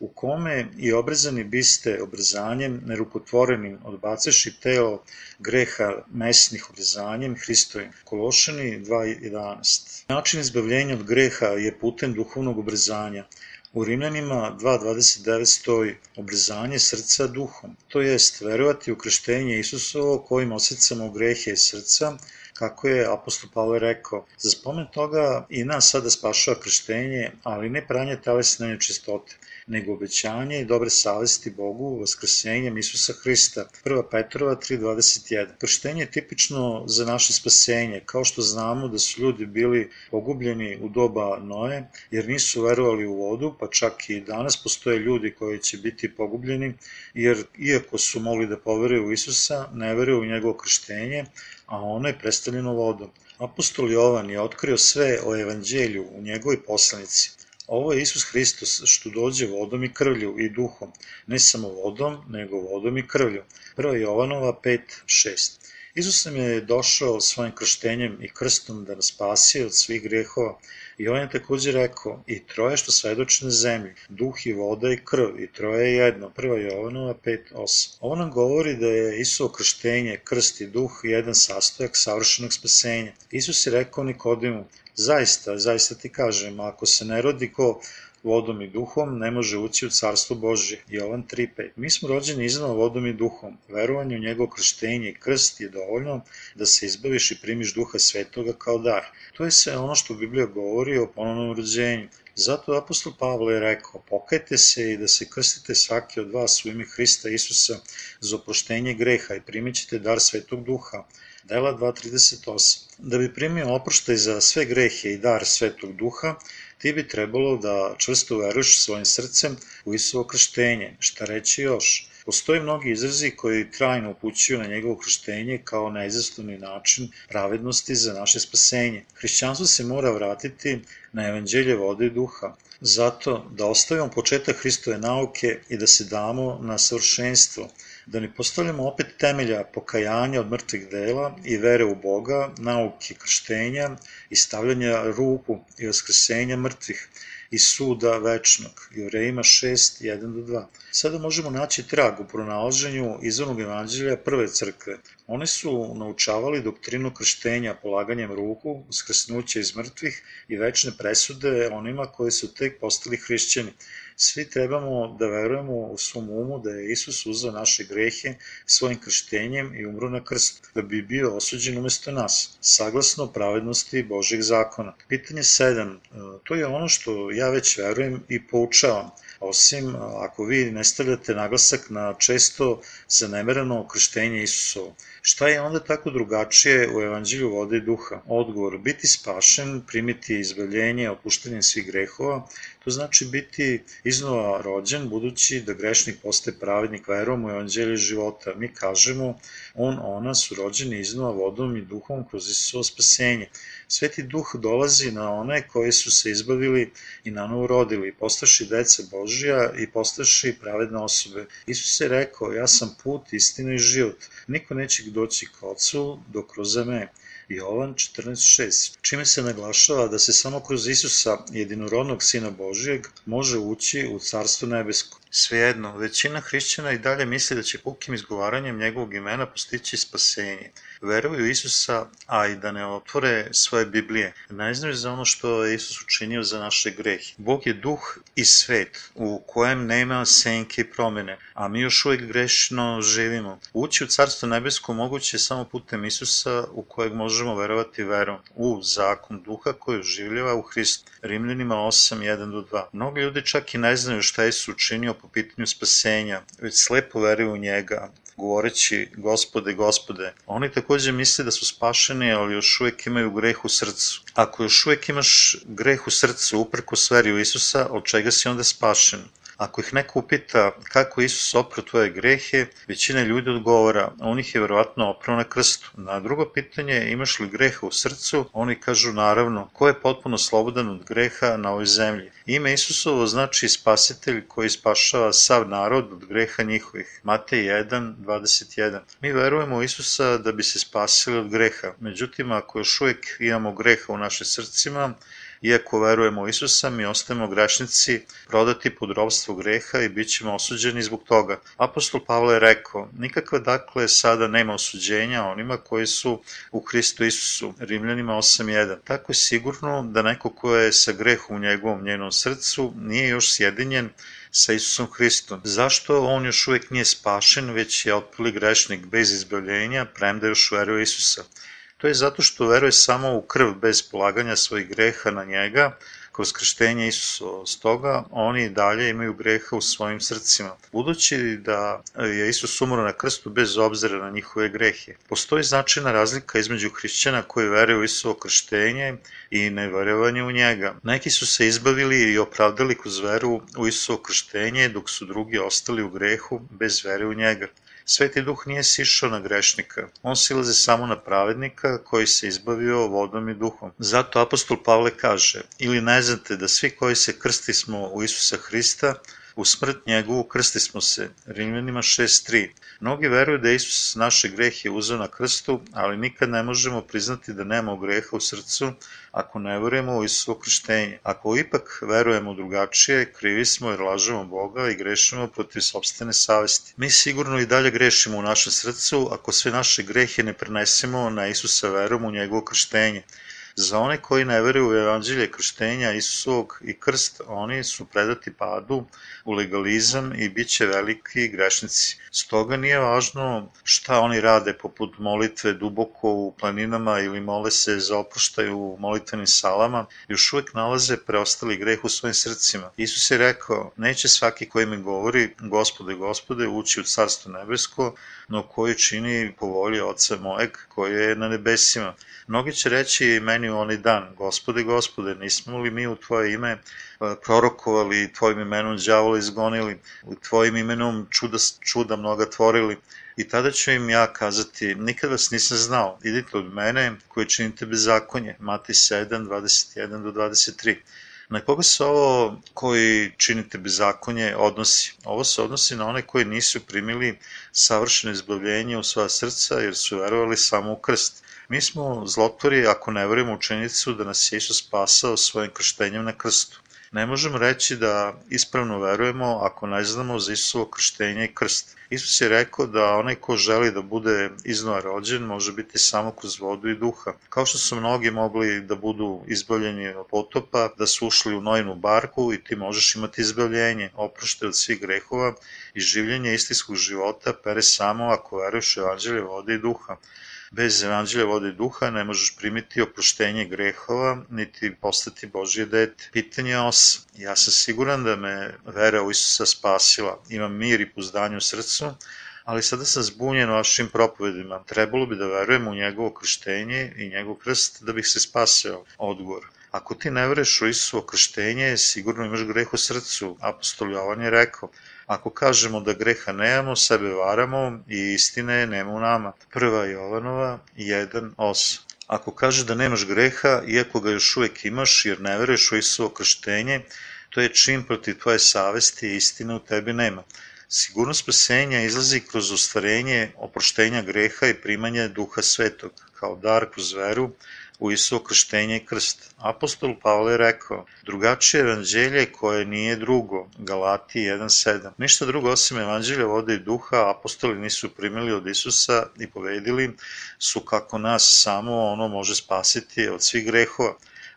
u kome i obrezani biste obrezanjem nerukotvorenim odbaceši telo greha mesnih obrezanjem Hristovim. Kološani 2.11 Način izbavljenja od greha je putem duhovnog obrezanja. U Rimljanima 2.29 stoji obrezanje srca duhom, to jest verovati u krštenje Isusovo kojim osjecamo grehe srca, kako je apostol Pavle rekao, za spomen toga i nas sada spašava krštenje, ali ne pranje telesne nečistote, nego obećanje i dobre savesti Bogu vaskrsenjem Isusa Hrista. 1. Petrova 3.21. Krštenje je tipično za naše spasenje, kao što znamo da su ljudi bili pogubljeni u doba Noe, jer nisu verovali u vodu, pa čak i danas postoje ljudi koji će biti pogubljeni, jer iako su mogli da poveruju u Isusa, ne veruju u njegovo krštenje, a ono je predstavljeno vodom. Apostol Jovan je otkrio sve o evanđelju u njegovoj poslanici. Ovo je Isus Hristos što dođe vodom i krvlju i duhom, ne samo vodom, nego vodom i krvlju. 1. Jovanova 5.6 Isus nam je došao svojim krštenjem i krstom da nas spasi od svih grehova i on je takođe rekao i troje što svedoče na zemlji, duh i voda i krv i troje je jedno, 1. Jovanova 5.8. Ovo nam govori da je Isuo krštenje, krst i duh jedan sastojak savršenog spasenja. Isus je rekao Nikodimu, Zaista, zaista ti kažem, ako se ne rodi ko vodom i duhom, ne može ući u carstvo Božje. Jovan 3.5. Mi smo rođeni iznova vodom i duhom. Verovanje u njegovo krštenje i krst je dovoljno da se izbaviš i primiš duha svetoga kao dar. To je sve ono što Biblija govori o ponovnom rođenju. Zato apostol Pavle je rekao, pokajte se i da se krstite svaki od vas u ime Hrista Isusa za oproštenje greha i primit ćete dar svetog duha. Dela 2.38. Da bi primio oproštaj za sve grehe i dar svetog duha, ti bi trebalo da čvrsto veruješ svojim srcem u Isuo krštenje. Šta reći još? Postoji mnogi izrazi koji trajno upućuju na njegovo krštenje kao neizastovni način pravednosti za naše spasenje. Hrišćanstvo se mora vratiti na evanđelje vode i duha. Zato da ostavimo početak Hristove nauke i da se damo na savršenstvo, da ne postavljamo opet temelja pokajanja od mrtvih dela i vere u Boga, nauke krštenja i stavljanja ruku i vaskrsenja mrtvih i suda večnog. Jevrejima 6, 1 do 2. Sada možemo naći trag u pronalaženju izvornog evanđelja prve crkve. Oni su naučavali doktrinu krštenja polaganjem ruku, uskrsnuće iz mrtvih i večne presude onima koji su tek postali hrišćani. Svi trebamo da verujemo u svom umu da je Isus uzao naše grehe svojim krštenjem i umro na krstu, da bi bio osuđen umesto nas, saglasno pravednosti Božih zakona. Pitanje 7. To je ono što ja već verujem i poučavam osim ako vi ne stavljate naglasak na često zanemereno krštenje Isusovo. Šta je onda tako drugačije u evanđelju vode i duha? Odgovor, biti spašen, primiti izbavljenje, opuštenje svih grehova, To znači biti iznova rođen, budući da grešnik postaje pravednik verom u evanđelje života. Mi kažemo, on, ona su rođeni iznova vodom i duhom kroz Isusovo spasenje. Sveti duh dolazi na one koji su se izbavili i na novo rodili, postaši deca Božija i postaši pravedne osobe. Isus je rekao, ja sam put, istina i život. Niko neće doći k ocu dok kroz. Jovan 14.6, čime se naglašava da se samo kroz Isusa, jedinorodnog Sina Božijeg, može ući u Carstvo nebesko. Svejedno, većina hrišćana i dalje misli da će pukim izgovaranjem njegovog imena postići spasenje. Veruju Isusa, a i da ne otvore svoje Biblije. Ne znaju za ono što je Isus učinio za naše grehe. Bog je duh i svet u kojem nema senke i promene, a mi još uvijek grešno živimo. Ući u Carstvo nebesko moguće je samo putem Isusa u kojeg možemo verovati verom, u zakon duha koji uživljava u Hristu. Rimljanima 8, 1 do 2. Mnogi ljudi čak i ne znaju šta je Isus učinio po pitanju spasenja, već slepo veruju u njega, govoreći gospode, gospode. Oni takođe misle da su spašeni, ali još uvek imaju greh u srcu. Ako još uvek imaš greh u srcu, uprko veri u Isusa, od čega si onda spašen? Ako ih neko upita kako Isus oprao tvoje grehe, većina ljudi odgovara, on ih je verovatno oprao na krstu. Na drugo pitanje, imaš li greha u srcu, oni kažu naravno, ko je potpuno slobodan od greha na ovoj zemlji. Ime Isusovo znači spasitelj koji spašava sav narod od greha njihovih. Matej 1, 21. Mi verujemo u Isusa da bi se spasili od greha. Međutim, ako još uvijek imamo greha u našim srcima, Iako verujemo u Isusa, mi ostajemo grešnici, prodati pod robstvo greha i bit ćemo osuđeni zbog toga. Apostol Pavle je rekao, nikakve dakle sada nema osuđenja onima koji su u Hristu Isusu, Rimljanima 8.1. Tako je sigurno da neko ko je sa grehom u njegovom njenom srcu nije još sjedinjen sa Isusom Hristom. Zašto on još uvijek nije spašen, već je otpili grešnik bez izbavljenja, premda još veruje Isusa? To je zato što veruje samo u krv bez polaganja svojih greha na njega, kroz krštenje Isusa. Stoga oni dalje imaju greha u svojim srcima. Budući da je Isus umro na krstu bez obzira na njihove grehe. Postoji značajna razlika između hrišćana koji veruju u Isusovo krštenje i neverevanje u njega. Neki su se izbavili i opravdali kroz veru u Isusovo krštenje, dok su drugi ostali u grehu bez vere u njega. Sveti duh nije sišao na grešnika, on silaze samo na pravednika koji se izbavio vodom i duhom. Zato apostol Pavle kaže, ili ne znate da svi koji se krsti smo u Isusa Hrista, u smrt njegovu krsti smo se. Rimljanima 6.3. Mnogi veruju da Isus naše grehe uzeo na krstu, ali nikad ne možemo priznati da nema greha u srcu ako ne verujemo u Isusovo krštenje. Ako ipak verujemo drugačije, krivi smo jer lažemo Boga i grešimo protiv sobstvene savesti. Mi sigurno i dalje grešimo u našem srcu ako sve naše grehe ne prenesemo na Isusa verom u njegovo krštenje. Za one koji ne veruju u evanđelje krštenja Isusovog i krst, oni su predati padu u legalizam i bit će veliki grešnici. Stoga nije važno šta oni rade poput molitve duboko u planinama ili mole se za oproštaj u molitvenim salama, još uvek nalaze preostali greh u svojim srcima. Isus je rekao, neće svaki koji mi govori, gospode, gospode, ući u carstvo nebesko, no koji čini po volji oca mojeg koji je na nebesima. Mnogi će reći meni u onaj dan, gospode, gospode, nismo li mi u tvoje ime e, prorokovali, tvojim imenom đavola izgonili, u tvojim imenom čuda, čuda mnoga tvorili, I tada ću im ja kazati, nikad vas nisam znao, idite od mene koji činite bezakonje. Mati 7, 21 do 23. Na koga se ovo koji činite bezakonje odnosi? Ovo se odnosi na one koji nisu primili savršeno izbavljenje u svoja srca jer su verovali samo u krst. Mi smo zlotvori ako ne verujemo u činjenicu da nas je Isus spasao svojim krštenjem na krstu. Ne možemo reći da ispravno verujemo ako ne znamo za Isusovo krštenje i krst. Isus je rekao da onaj ko želi da bude iznova rođen može biti samo kroz vodu i duha. Kao što su mnogi mogli da budu izbavljeni od potopa, da su ušli u nojnu barku i ti možeš imati izbavljenje, oprošte od svih grehova i življenje istinskog života pere samo ako veruješ evanđelje vode i duha. Bez evanđelja vode duha ne možeš primiti oproštenje grehova, niti postati Božje dete. Pitanje 8. Ja sam siguran da me vera u Isusa spasila. Imam mir i pozdanje u srcu, ali sada sam zbunjen vašim propovedima. Trebalo bi da verujem u njegovo krštenje i njegov krst da bih se spaseo. Odgovor. Ako ti ne veruješ u Isusovo krštenje, sigurno imaš greh u srcu. Apostol Jovan je rekao, ako kažemo da greha nemamo, sebe varamo i istine nema u nama. Prva Jovanova 1.8 Ako kaže da nemaš greha, iako ga još uvek imaš, jer ne veruješ u Isusovo krštenje, to je čin protiv tvoje savesti i istine u tebi nema. Sigurnost spasenja izlazi kroz ostvarenje oproštenja greha i primanje duha svetog, kao dar kroz veru u Isuo krštenje i krst. Apostol Pavle je rekao, drugačije evanđelje koje nije drugo, Galati 1.7. Ništa drugo osim evanđelja vode i duha apostoli nisu primili od Isusa i povedili su kako nas samo ono može spasiti od svih grehova.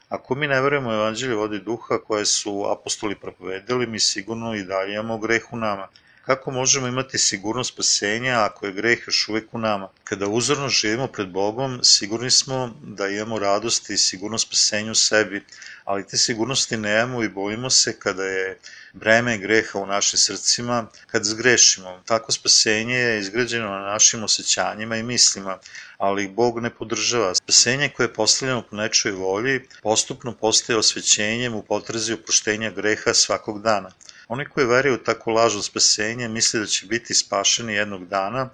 Ako mi ne verujemo evanđelje vode i duha koje su apostoli propovedali, mi sigurno i dalje imamo greh u nama. Kako možemo imati sigurnost spasenja ako je greh još uvek u nama? Kada uzorno živimo pred Bogom, sigurni smo da imamo radost i sigurnost spasenja u sebi, ali te sigurnosti nemamo i bojimo se kada je breme greha u našim srcima, kad zgrešimo. Tako spasenje je izgrađeno na našim osjećanjima i mislima, ali Bog ne podržava. Spasenje koje je postavljeno po nečoj volji postupno postaje osvećenjem u potrezi oproštenja greha svakog dana. Oni koji veruju u takvu lažu spasenje misle da će biti spašeni jednog dana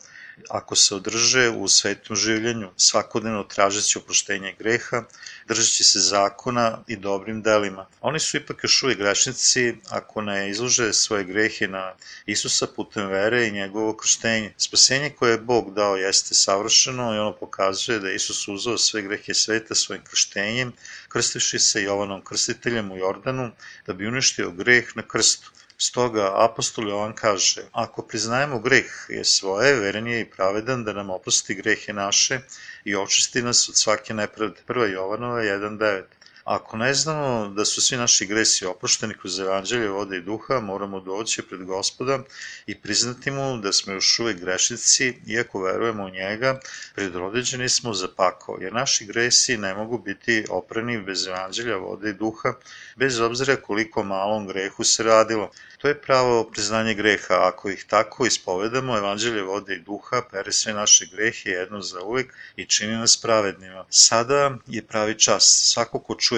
ako se održe u svetom življenju, svakodnevno tražeći oproštenje greha, držeći se zakona i dobrim delima. Oni su ipak još uvijek grešnici ako ne izlože svoje grehe na Isusa putem vere i njegovo krštenje. Spasenje koje je Bog dao jeste savršeno i ono pokazuje da Isus uzao sve grehe sveta svojim krštenjem, krstivši se Jovanom krstiteljem u Jordanu da bi uništio greh na krstu. Stoga apostol Jovan kaže, ako priznajemo greh je svoje, veren je i pravedan da nam oprosti grehe naše i očisti nas od svake nepravde. 1. Jovanova 1.9 Ako ne znamo da su svi naši gresi oprošteni kroz evanđelje vode i duha, moramo doći pred gospoda i priznati mu da smo još uvek grešnici, iako verujemo u njega, predrodeđeni smo za pako, jer naši gresi ne mogu biti oprani bez evanđelja vode i duha, bez obzira koliko malom grehu se radilo. To je pravo priznanje greha. Ako ih tako ispovedamo, evanđelje vode i duha pere sve naše grehe jedno za uvek i čini nas pravednima. Sada je pravi čas. Svako ko čuje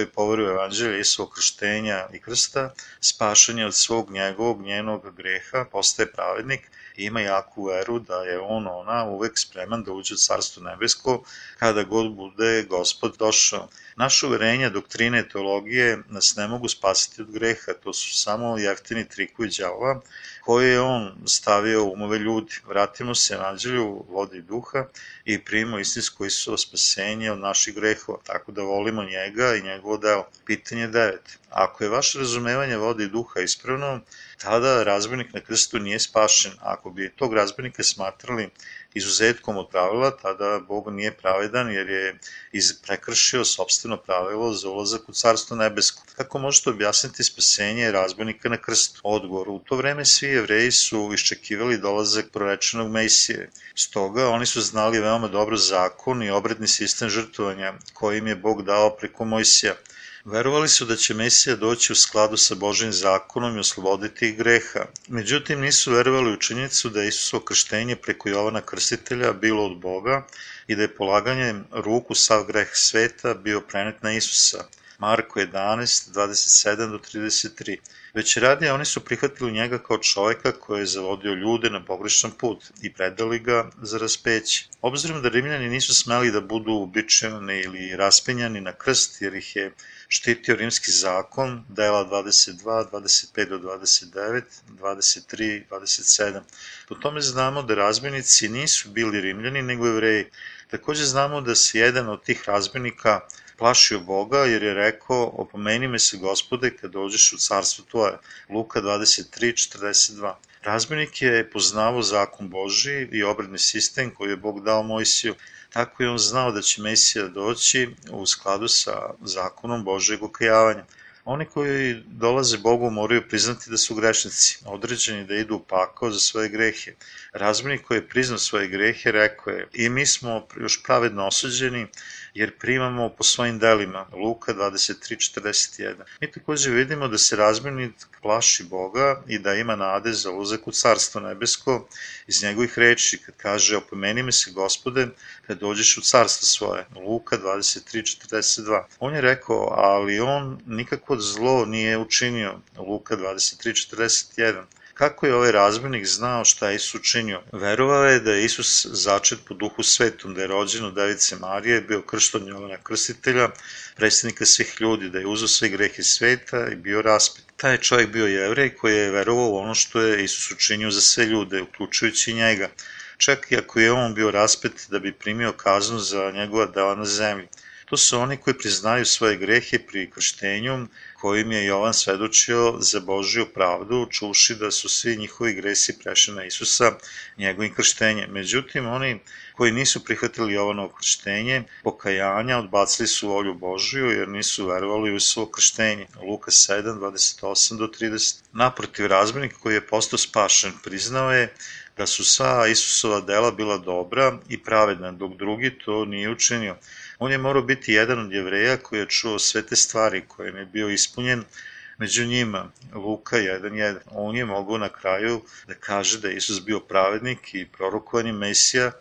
evanđelja i svog krštenja i krsta, spašanje od svog njegovog njenog greha, postaje pravednik i ima jaku veru da je on, ona, uvek spreman da uđe u Carstvo nebesko kada god bude gospod došao. Naše uverenja, doktrine, teologije nas ne mogu spasiti od greha, to su samo jeftini trikovi đava koje je on stavio u umove ljudi. Vratimo se evanđelju vode i duha i primimo istinsko Isusovo spasenje od naših grehova, tako da volimo njega i njegovo delo. Pitanje 9. Ako je vaše razumevanje vode i duha ispravno, tada razbojnik na krstu nije spašen. Ako bi tog razbojnika smatrali izuzetkom od pravila, tada Bog nije pravedan jer je prekršio sobstveno pravilo za ulazak u Carstvo nebesko. Kako možete objasniti spasenje razbojnika na krstu? Odgovor, u to vreme svi jevreji su iščekivali dolazak prorečenog Mejsije. Stoga oni su znali veoma dobro zakon i obredni sistem žrtvovanja koji im je Bog dao preko Mojsija. Verovali su da će Mesija doći u skladu sa Božim zakonom i osloboditi ih greha. Međutim, nisu verovali u činjenicu da je Isusovo krštenje preko Jovana Krstitelja bilo od Boga i da je polaganjem ruku sav greh sveta bio prenet na Isusa. Marko 11, 27 do 33. Već radije oni su prihvatili njega kao čoveka koji je zavodio ljude na pogrešan put i predali ga za raspeće. Obzirom da Rimljani nisu smeli da budu ubičeni ili raspenjani na krst jer ih je štitio rimski zakon, dela 22, 25 do 29, 23, 27. Po tome znamo da razbojnici nisu bili rimljani nego evreji. Takođe znamo da se jedan od tih razbojnika plašio Boga jer je rekao opomeni me se gospode kad dođeš u carstvo tvoje. Luka 23.42 Razbojnik je poznavao zakon Boži i obredni sistem koji je Bog dao Mojsiju. Tako je on znao da će Mesija doći u skladu sa zakonom Božeg okajavanja. Oni koji dolaze Bogu moraju priznati da su grešnici, određeni da idu u pakao za svoje grehe. Razbojnik koji je priznao svoje grehe rekao je i mi smo još pravedno osuđeni jer primamo po svojim delima. Luka 23.41. Mi takođe vidimo da se razmirnik plaši Boga i da ima nade za ulazak u Carstvo nebesko iz njegovih reči, kad kaže opomeni me se gospode kad dođeš u carstvo svoje. Luka 23.42. On je rekao, ali on nikakvo zlo nije učinio. Luka 23.41 kako je ovaj razbojnik znao šta je Isus učinio. Verovao je da je Isus začet po duhu svetom, da je rođen od Davice Marije, bio kršton Jovana Krstitelja, predstavnika svih ljudi, da je uzao sve grehe sveta i bio raspet. Taj je čovjek bio jevrej koji je verovao ono što je Isus učinio za sve ljude, uključujući njega. Čak i ako je on bio raspet da bi primio kaznu za njegova dela na zemlji. To su oni koji priznaju svoje grehe pri krštenju, kojim je Jovan svedočio za Božiju pravdu, čuši da su svi njihovi gresi prešli na Isusa njegovim krštenjem. Međutim, oni koji nisu prihvatili Jovanovo krštenje, pokajanja, odbacili su volju Božiju jer nisu verovali u svoje krštenje. Luka 7, 28 do 30. Naprotiv, razmenik koji je postao spašen priznao je da su sva Isusova dela bila dobra i pravedna, dok drugi to nije učinio. On je morao biti jedan od jevreja koji je čuo sve te stvari kojim je bio ispunjen među njima, Luka 1.1. On je mogao na kraju da kaže da je Isus bio pravednik i prorokovani Mesija,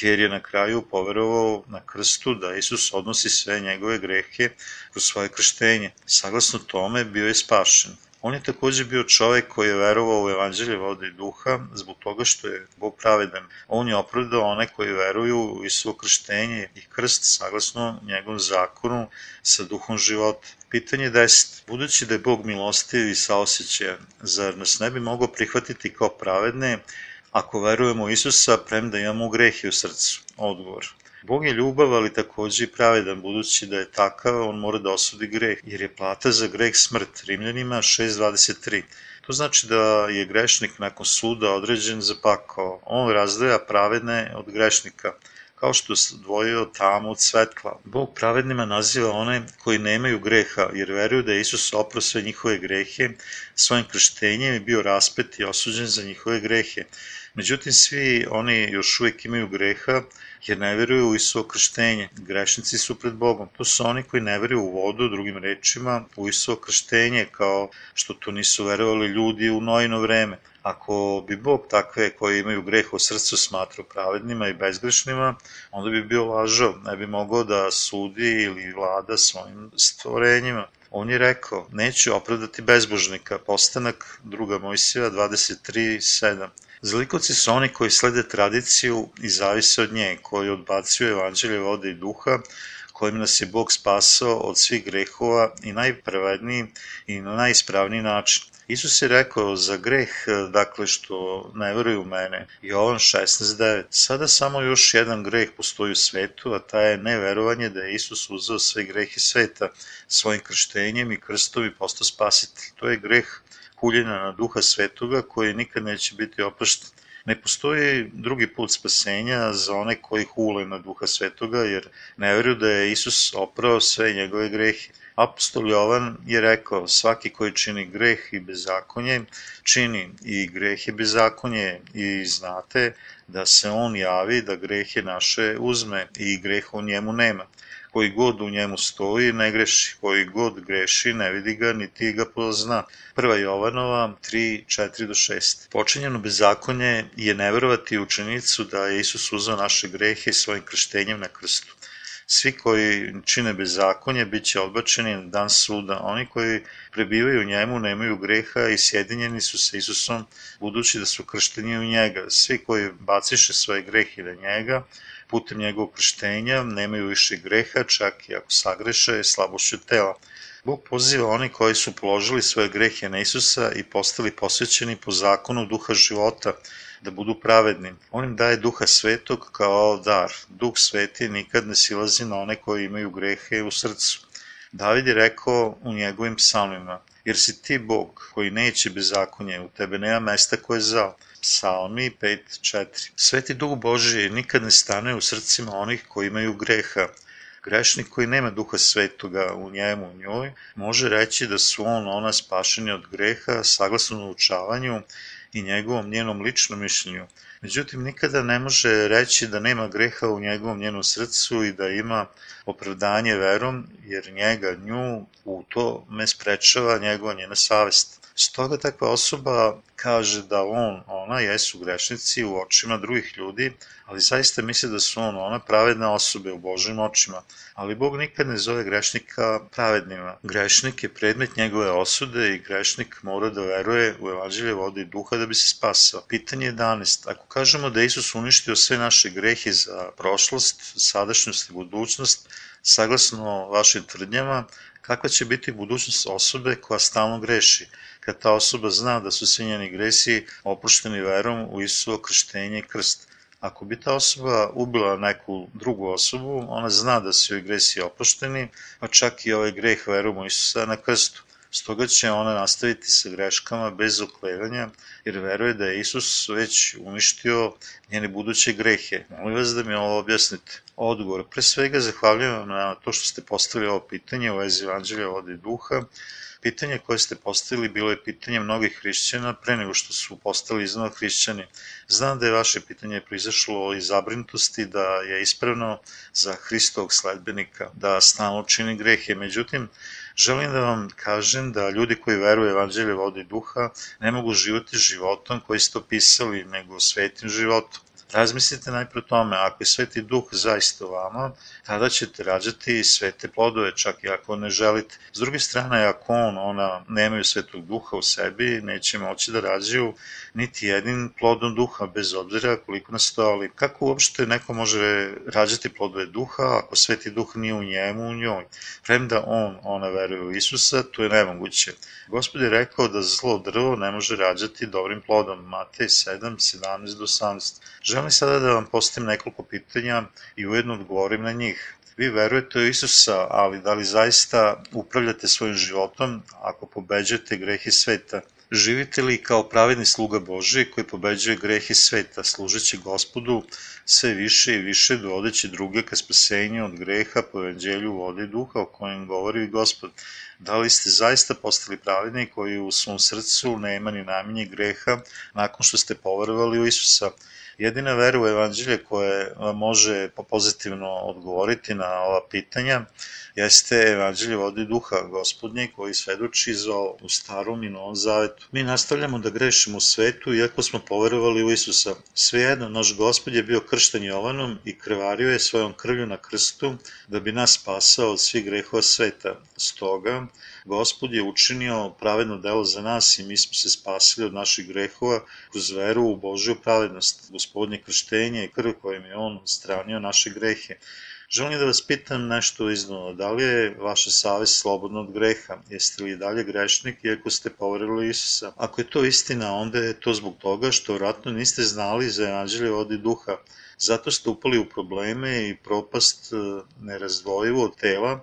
jer je na kraju poverovao na krstu da Isus odnosi sve njegove grehe kroz svoje krštenje. Saglasno tome bio je spašen. On je takođe bio čovek koji je verovao u evanđelje vode i duha zbog toga što je Bog pravedan. On je opravdao one koji veruju u Isuo krštenje i krst saglasno njegovom zakonu sa duhom života. Pitanje 10. Budući da je Bog milostiv i saosećajan, zar nas ne bi mogao prihvatiti kao pravedne ako verujemo u Isusa premda imamo grehe u srcu? Odgovor. Bog je ljubav, ali takođe i pravedan, budući da je takav, on mora da osudi greh, jer je plata za greh smrt. Rimljanima 6.23. To znači da je grešnik nakon suda određen za pakao. On razdaja pravedne od grešnika kao što se dvojio tamo od svetla. Bog pravednima naziva one koji nemaju greha, jer veruju da je Isus oprao sve njihove grehe svojim krštenjem i bio raspet i osuđen za njihove grehe. Međutim, svi oni još uvijek imaju greha, jer ne veruju u Isuo krštenje. Grešnici su pred Bogom. To su oni koji ne veruju u vodu, drugim rečima, u Isuo krštenje, kao što to nisu verovali ljudi u nojno vreme. Ako bi Bog takve koji imaju greh u srcu smatrao pravednima i bezgrešnima, onda bi bio lažao, ne bi mogao da sudi ili vlada svojim stvorenjima. On je rekao, neću opravdati bezbožnika, postanak 2. Mojsija 23.7. Zlikovci su oni koji slede tradiciju i zavise od nje, koji odbacuju evanđelje vode i duha, kojim nas je Bog spasao od svih grehova i najpravedniji i na najispravniji način. Isus je rekao za greh, dakle što ne veruju u mene, Jovan 16.9. Sada samo još jedan greh postoji u svetu, a taj je neverovanje da je Isus uzeo sve grehe sveta svojim krštenjem i krstom i postao spasitelj. To je greh kuljenja na duha svetoga koji nikad neće biti oprošten. Ne postoji drugi put spasenja za one koji hule na duha svetoga, jer ne veruju da je Isus oprao sve njegove grehe. Apostol Jovan je rekao, svaki koji čini greh i bezakonje, čini i greh i bezakonje i znate da se on javi da grehe naše uzme i greh u njemu nema koji god u njemu stoji ne greši, koji god greši ne vidi ga niti ga pozna. Prva Jovanova 3, 4 do 6. Počinjeno bezakonje je neverovati učenicu da je Isus uzao naše grehe svojim krštenjem na krstu. Svi koji čine bezakonje bit će odbačeni na dan suda. Oni koji prebivaju u njemu nemaju greha i sjedinjeni su sa Isusom budući da su kršteni u njega. Svi koji baciše svoje grehe na njega putem njegovog krštenja nemaju više greha, čak i ako sagreše slabošću tela. Bog poziva oni koji su položili svoje grehe na Isusa i postali posvećeni po zakonu duha života, da budu pravedni. On im daje duha svetog kao dar. Duh sveti nikad ne silazi na one koji imaju grehe u srcu. David je rekao u njegovim psalmima, jer si ti Bog koji neće bezakonje, u tebe nema mesta koje je zao. Psalmi 5.4 Sveti Duh Božiji nikad ne stane u srcima onih koji imaju greha. Grešnik koji nema duha svetoga u njemu, u njoj, može reći da su on, ona spašeni od greha, saglasno naučavanju i njegovom njenom ličnom mišljenju. Međutim, nikada ne može reći da nema greha u njegovom njenom srcu i da ima opravdanje verom, jer njega, nju, u to me sprečava njegova njena savest. Stoga takva osoba kaže da on, ona jesu grešnici u očima drugih ljudi, ali zaista misle da su on, ona pravedne osobe u Božim očima. Ali Bog nikad ne zove grešnika pravednima. Grešnik je predmet njegove osude i grešnik mora da veruje u evanđelje vode i duha da bi se spasao. Pitanje 11. Ako kažemo da Isus uništio sve naše grehe za prošlost, sadašnjost i budućnost, saglasno vašim tvrdnjama, kakva će biti budućnost osobe koja stalno greši, kad ta osoba zna da su svi njeni gresi oprošteni verom u Isusovo krštenje i krst. Ako bi ta osoba ubila neku drugu osobu, ona zna da su joj gresi oprošteni, pa čak i ovaj greh verom u Isusa na krstu. Stoga će ona nastaviti sa greškama bez oklevanja, jer veruje da je Isus već uništio njene buduće grehe. Molim vas da mi ovo objasnite. Odgovor. Pre svega zahvaljujem vam na to što ste postavili ovo pitanje u vezi Evanđelja vode i duha. Pitanje koje ste postavili bilo je pitanje mnogih hrišćana pre nego što su postali iznova hrišćani. Znam da je vaše pitanje proizašlo iz zabrinutosti da je ispravno za Hristovog sledbenika da stalno čini grehe. Međutim, Želim da vam kažem da ljudi koji veruju evanđelje vode i duha ne mogu živati životom koji ste opisali, nego svetim životom. Razmislite najpre o tome, ako je sveti duh zaista u vama, tada ćete rađati svete plodove, čak i ako ne želite. S druge strane, ako on, ona nemaju svetog duha u sebi, neće moći da rađaju niti jedin plodom duha, bez obzira koliko nastojali. Kako uopšte neko može rađati plodove duha ako sveti duh nije u njemu, u njoj? Premda on, ona veruje u Isusa, to je nemoguće. Gospod je rekao da zlo drvo ne može rađati dobrim plodom. Matej 7, 17 do 18. Želim sada da vam postavim nekoliko pitanja i ujedno odgovorim na njih. Vi verujete u Isusa, ali da li zaista upravljate svojim životom ako pobeđujete grehi sveta? Živite li kao pravedni sluga Boži koji pobeđuje grehe sveta, služeći gospodu sve više i više dovodeći druge ka spasenju od greha po evanđelju vode i duha o kojem govori gospod? Da li ste zaista postali pravedni koji u svom srcu nema ni najmanjeg greha nakon što ste poverovali u Isusa? Jedina vera u evanđelje koje može pozitivno odgovoriti na ova pitanja jeste evanđelje vodi duha gospodnje koji svedoči za u starom i novom zavetu. Mi nastavljamo da grešimo u svetu iako smo poverovali u Isusa. Svejedno, naš gospod je bio kršten Jovanom i krvario je svojom krvlju na krstu da bi nas spasao od svih grehova sveta. Stoga, Gospod je učinio pravedno delo za nas i mi smo se spasili od naših grehova kroz veru u Božju pravednost, gospodnje krštenje i krv kojim je On stranio naše grehe. Želim da vas pitam nešto iznova. Da li je vaša savest slobodna od greha? Jeste li dalje grešnik iako ste poverili Isusa? Ako je to istina, onda je to zbog toga što vratno niste znali za evanđelje vodi duha. Zato ste upali u probleme i propast e, nerazdvojivo od tela,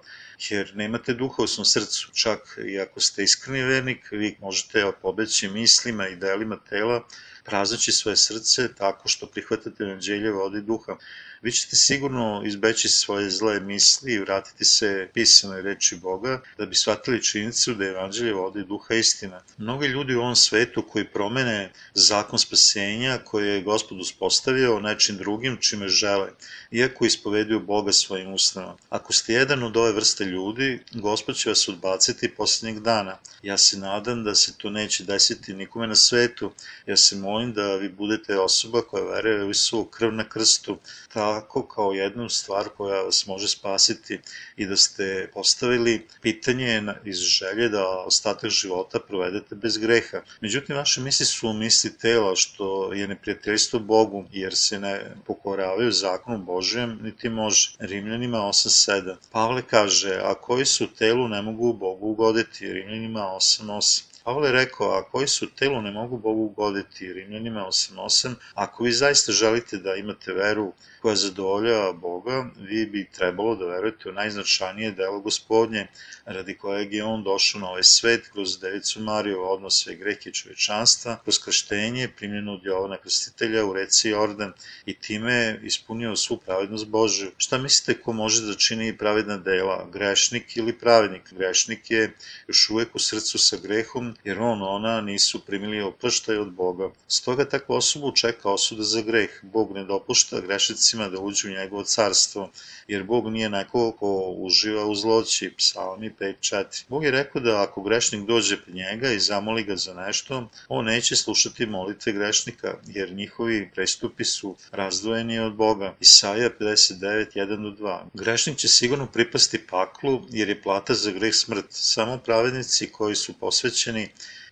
jer nemate duha u svom srcu. Čak i ako ste iskreni vernik, vi možete pobeći mislima i delima tela, praznaći svoje srce tako što prihvatate evanđelje vodi duha vi ćete sigurno izbeći svoje zle misli i vratiti se pisanoj reči Boga da bi shvatili činjenicu da je evanđelje vode duha istina. Mnogi ljudi u ovom svetu koji promene zakon spasenja koje je gospod uspostavio nečim drugim čime žele, iako ispoveduju Boga svojim ustanom. Ako ste jedan od ove vrste ljudi, gospod će vas odbaciti poslednjeg dana. Ja se nadam da se to neće desiti nikome na svetu. Ja se molim da vi budete osoba koja veruje u Isuvu krv na krstu, ta tako kao jednu stvar koja vas može spasiti i da ste postavili pitanje iz želje da ostatak života provedete bez greha. Međutim, vaše misli su misli tela, što je neprijateljstvo Bogu, jer se ne pokoravaju zakonu Božijem, niti može. Rimljanima 8.7. Pavle kaže, a koji su telu ne mogu Bogu ugoditi. Rimljanima 8.8. Pavle je rekao, a koji su telu ne mogu Bogu ugoditi, Rimljanima 8.8, ako vi zaista želite da imate veru koja zadovoljava Boga, vi bi trebalo da verujete u najznačajnije delo gospodnje, radi kojeg je on došao na ovaj svet kroz devicu Mariju, odnos sve greke čovečanstva, kroz krštenje primljeno od Jovana Krstitelja u reci Jordan i time ispunio svu pravednost Božju. Šta mislite ko može da čini pravedna dela, grešnik ili pravednik? Grešnik je još uvek u srcu sa grehom Jer on, ona nisu primili oproštaj od Boga. Stoga takva osobu čeka osuda za greh. Bog ne dopušta grešnicima da uđu u njegovo carstvo, jer Bog nije neko ko uživa u zloći. Psalmi 5.4. Bog je rekao da ako grešnik dođe pred njega i zamoli ga za nešto, on neće slušati molitve grešnika, jer njihovi prestupi su razdvojeni od Boga. Isaija 59.1-2. Grešnik će sigurno pripasti paklu, jer je plata za greh smrt. Samo pravednici koji su posvećeni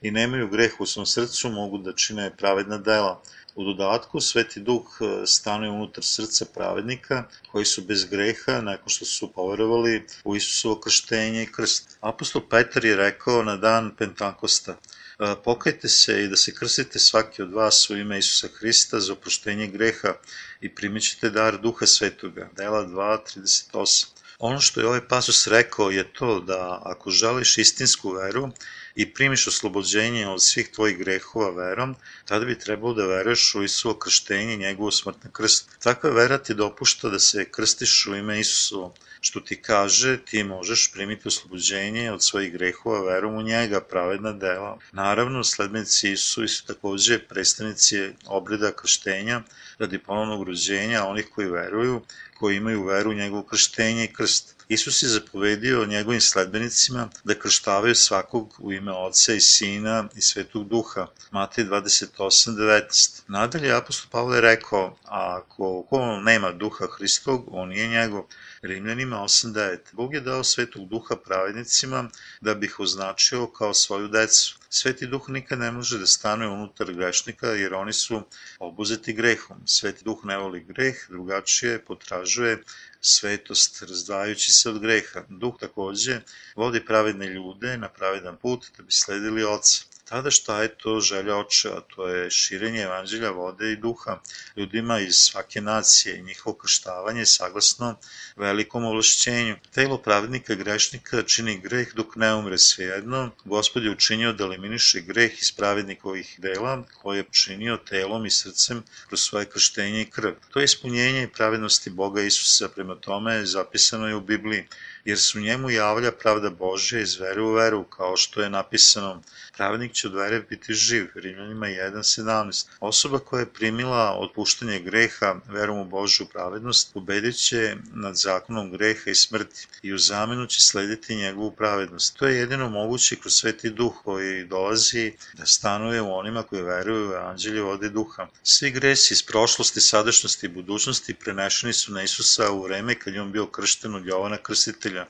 i nemaju greh u svom srcu mogu da čine pravedna dela. U dodatku, Sveti Duh e, stanuje unutar srca pravednika koji su bez greha nakon što su poverovali u Isusovo krštenje i krst. Apostol Petar je rekao na dan Pentakosta, e, pokajte se i da se krstite svaki od vas u ime Isusa Hrista za oproštenje greha i primit ćete dar Duha Svetoga. Dela 2.38 Ono što je ovaj pasus rekao je to da ako želiš istinsku veru i primiš oslobođenje od svih tvojih grehova verom, tada bi trebalo da veruješ u Isuo krštenje i njegovu smrt na krst. Takva vera ti dopušta da se krstiš u ime Isusovo, što ti kaže ti možeš primiti oslobođenje od svojih grehova verom u njega, pravedna dela. Naravno, sledbenici Isusovi su takođe predstavnici obreda krštenja radi ponovnog rođenja onih koji veruju, koji imaju veru u njegovo krštenje i krst. Isus je zapovedio njegovim sledbenicima da krštavaju svakog u ime Oca i Sina i Svetog Duha. Matej 28.19. Nadalje, apostol Pavle je rekao, a ako ko nema Duha Hristog, on nije njegov. Rimljanima 8.9. Bog je dao Svetog Duha pravednicima da bi ih označio kao svoju decu. Sveti Duh nikad ne može da stanuje unutar grešnika jer oni su obuzeti grehom. Sveti Duh ne voli greh, drugačije potražuje svetost razdvajajući se od greha. Duh takođe vodi pravedne ljude na pravedan put da bi sledili oca. Tada šta je to želja očeva? To je širenje evanđelja vode i duha ljudima iz svake nacije i njihovo krštavanje saglasno velikom ovlašćenju. Telo pravednika grešnika čini greh dok ne umre svejedno. Gospod je učinio da eliminiše greh iz pravednikovih dela koje je činio telom i srcem kroz svoje krštenje i krv. To je ispunjenje pravednosti Boga Isusa, prema tome zapisano je u Bibliji jer su njemu javlja pravda Božja iz vere u veru, kao što je napisano, pravednik će od vere biti živ, Rimljanima 1.17. Osoba koja je primila otpuštanje greha verom u Božju pravednost, ubedit će nad zakonom greha i smrti i u zamenu će slediti njegovu pravednost. To je jedino moguće kroz sveti duh koji dolazi da stanuje u onima koji veruju u evanđelje vode duha. Svi gresi iz prošlosti, sadašnjosti i budućnosti prenešeni su na Isusa u vreme kad je on bio kršten od Jovana Krstitelja.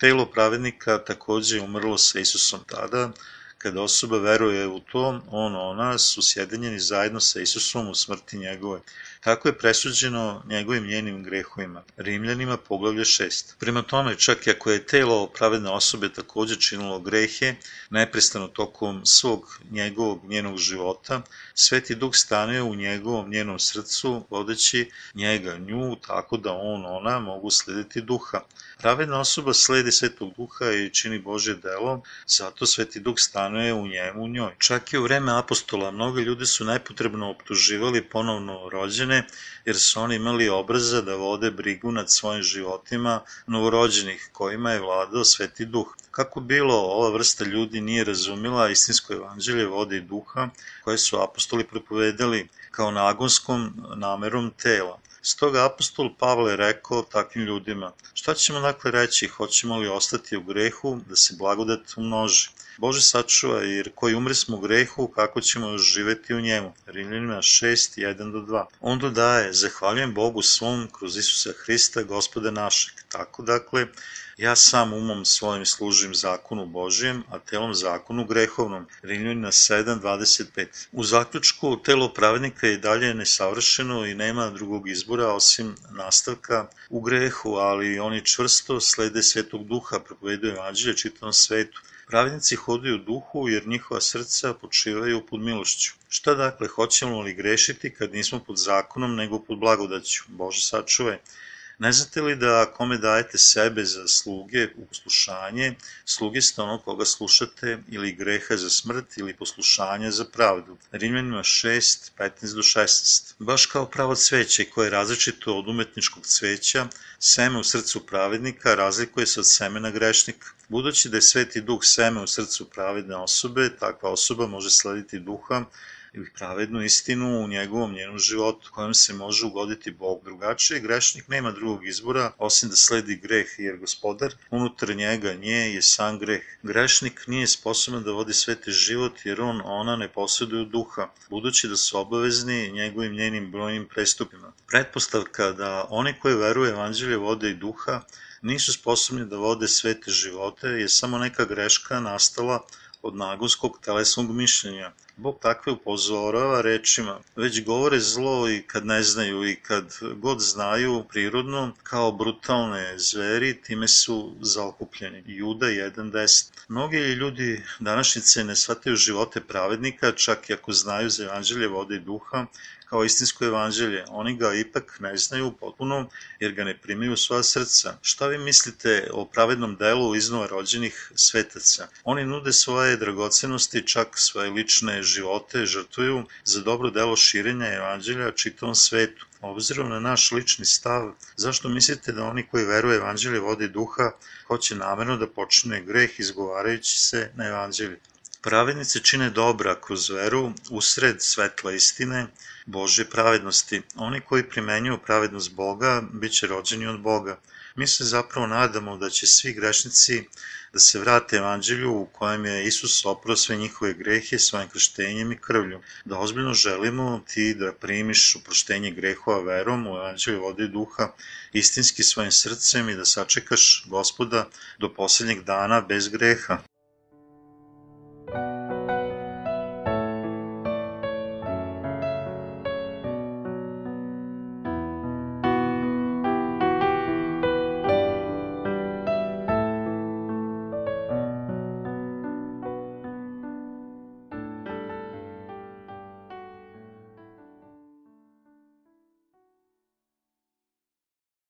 Telo pravednika takođe je umrlo sa Isusom tada, kada osoba veruje u to, on, ona su sjedinjeni zajedno sa Isusom u smrti njegove. Tako je presuđeno njegovim njenim grehovima. Rimljanima poglavlje 6. Prema tome, čak i ako je telo pravedne osobe takođe činilo grehe, neprestano tokom svog njegovog njenog života, Sveti Duh stanuje u njegovom njenom srcu, vodeći njega, nju, tako da on, ona mogu slediti duha. Pravedna osoba sledi Svetog Duha i čini Božje delo, zato Sveti Duh stanuje u njemu, u njoj. Čak i u vreme apostola mnogi ljudi su nepotrebno optuživali ponovno rođene, jer su oni imali obraza da vode brigu nad svojim životima novorođenih, kojima je vladao Sveti Duh. Kako bilo, ova vrsta ljudi nije razumila istinsko evanđelje vode i duha koje su apostoli propovedali kao nagonskom namerom tela. Stoga apostol Pavle rekao takvim ljudima, šta ćemo dakle reći, hoćemo li ostati u grehu da se blagodat umnoži? Bože sačuva, jer koji umre smo u grehu, kako ćemo živeti u njemu? Rimljanima 6, 1 do 2. On dodaje, zahvaljujem Bogu svom kroz Isusa Hrista, gospoda našeg. Tako dakle, Ja sam umom svojim služim zakonu Božijem, a telom zakonu grehovnom. Rimljana 7.25. U zaključku, telo pravednika je dalje nesavršeno i nema drugog izbora osim nastavka u grehu, ali oni čvrsto slede svetog duha, propoveduju evanđelje čitavom svetu. Pravednici hodaju duhu jer njihova srca počivaju pod milošću. Šta dakle, hoćemo li grešiti kad nismo pod zakonom nego pod blagodaću? Bože sačuvaj. Ne znate li da kome dajete sebe za sluge poslušanje, sluge ste onog koga slušate ili greha za smrt ili poslušanje za pravdu. Rimljanima 6, 15 do 16. Baš kao pravo cveće koje je različito od umetničkog cveća, seme u srcu pravednika razlikuje se od semena grešnika. Budući da je sveti duh seme u srcu pravedne osobe, takva osoba može slediti duha ili pravednu istinu u njegovom njenom životu kojem se može ugoditi Bog. Drugačije, grešnik nema drugog izbora osim da sledi greh, jer gospodar unutar njega nje je sam greh. Grešnik nije sposoban da vodi sveti život jer on, ona ne posjeduju duha, budući da su obavezni njegovim njenim brojnim prestupima. Pretpostavka da oni koji veruju evanđelje vode i duha nisu sposobni da vode svete živote je samo neka greška nastala od nagonskog telesnog mišljenja. Bog takve upozorava rečima, već govore zlo i kad ne znaju i kad god znaju prirodno, kao brutalne zveri, time su zaokupljeni. Juda 1.10 Mnogi ljudi današnjice ne shvataju živote pravednika, čak i ako znaju za evanđelje vode i duha, kao istinsko evanđelje. Oni ga ipak ne znaju potpuno jer ga ne primaju u svoja srca. Šta vi mislite o pravednom delu iznova rođenih svetaca? Oni nude svoje dragocenosti, čak svoje lične živote žrtvuju za dobro delo širenja evanđelja čitavom svetu. Obzirom na naš lični stav, zašto mislite da oni koji veruju evanđelje vode duha hoće namerno da počne greh izgovarajući se na evanđelje? Pravednici čine dobra kroz veru usred svetla istine, Božje pravednosti. Oni koji primenjuju pravednost Boga bit će rođeni od Boga. Mi se zapravo nadamo da će svi grešnici da se vrate evanđelju u kojem je Isus oprao sve njihove grehe svojim krštenjem i krvlju. Da ozbiljno želimo ti da primiš uproštenje grehova verom u evanđelju vode i duha istinski svojim srcem i da sačekaš gospoda do poslednjeg dana bez greha.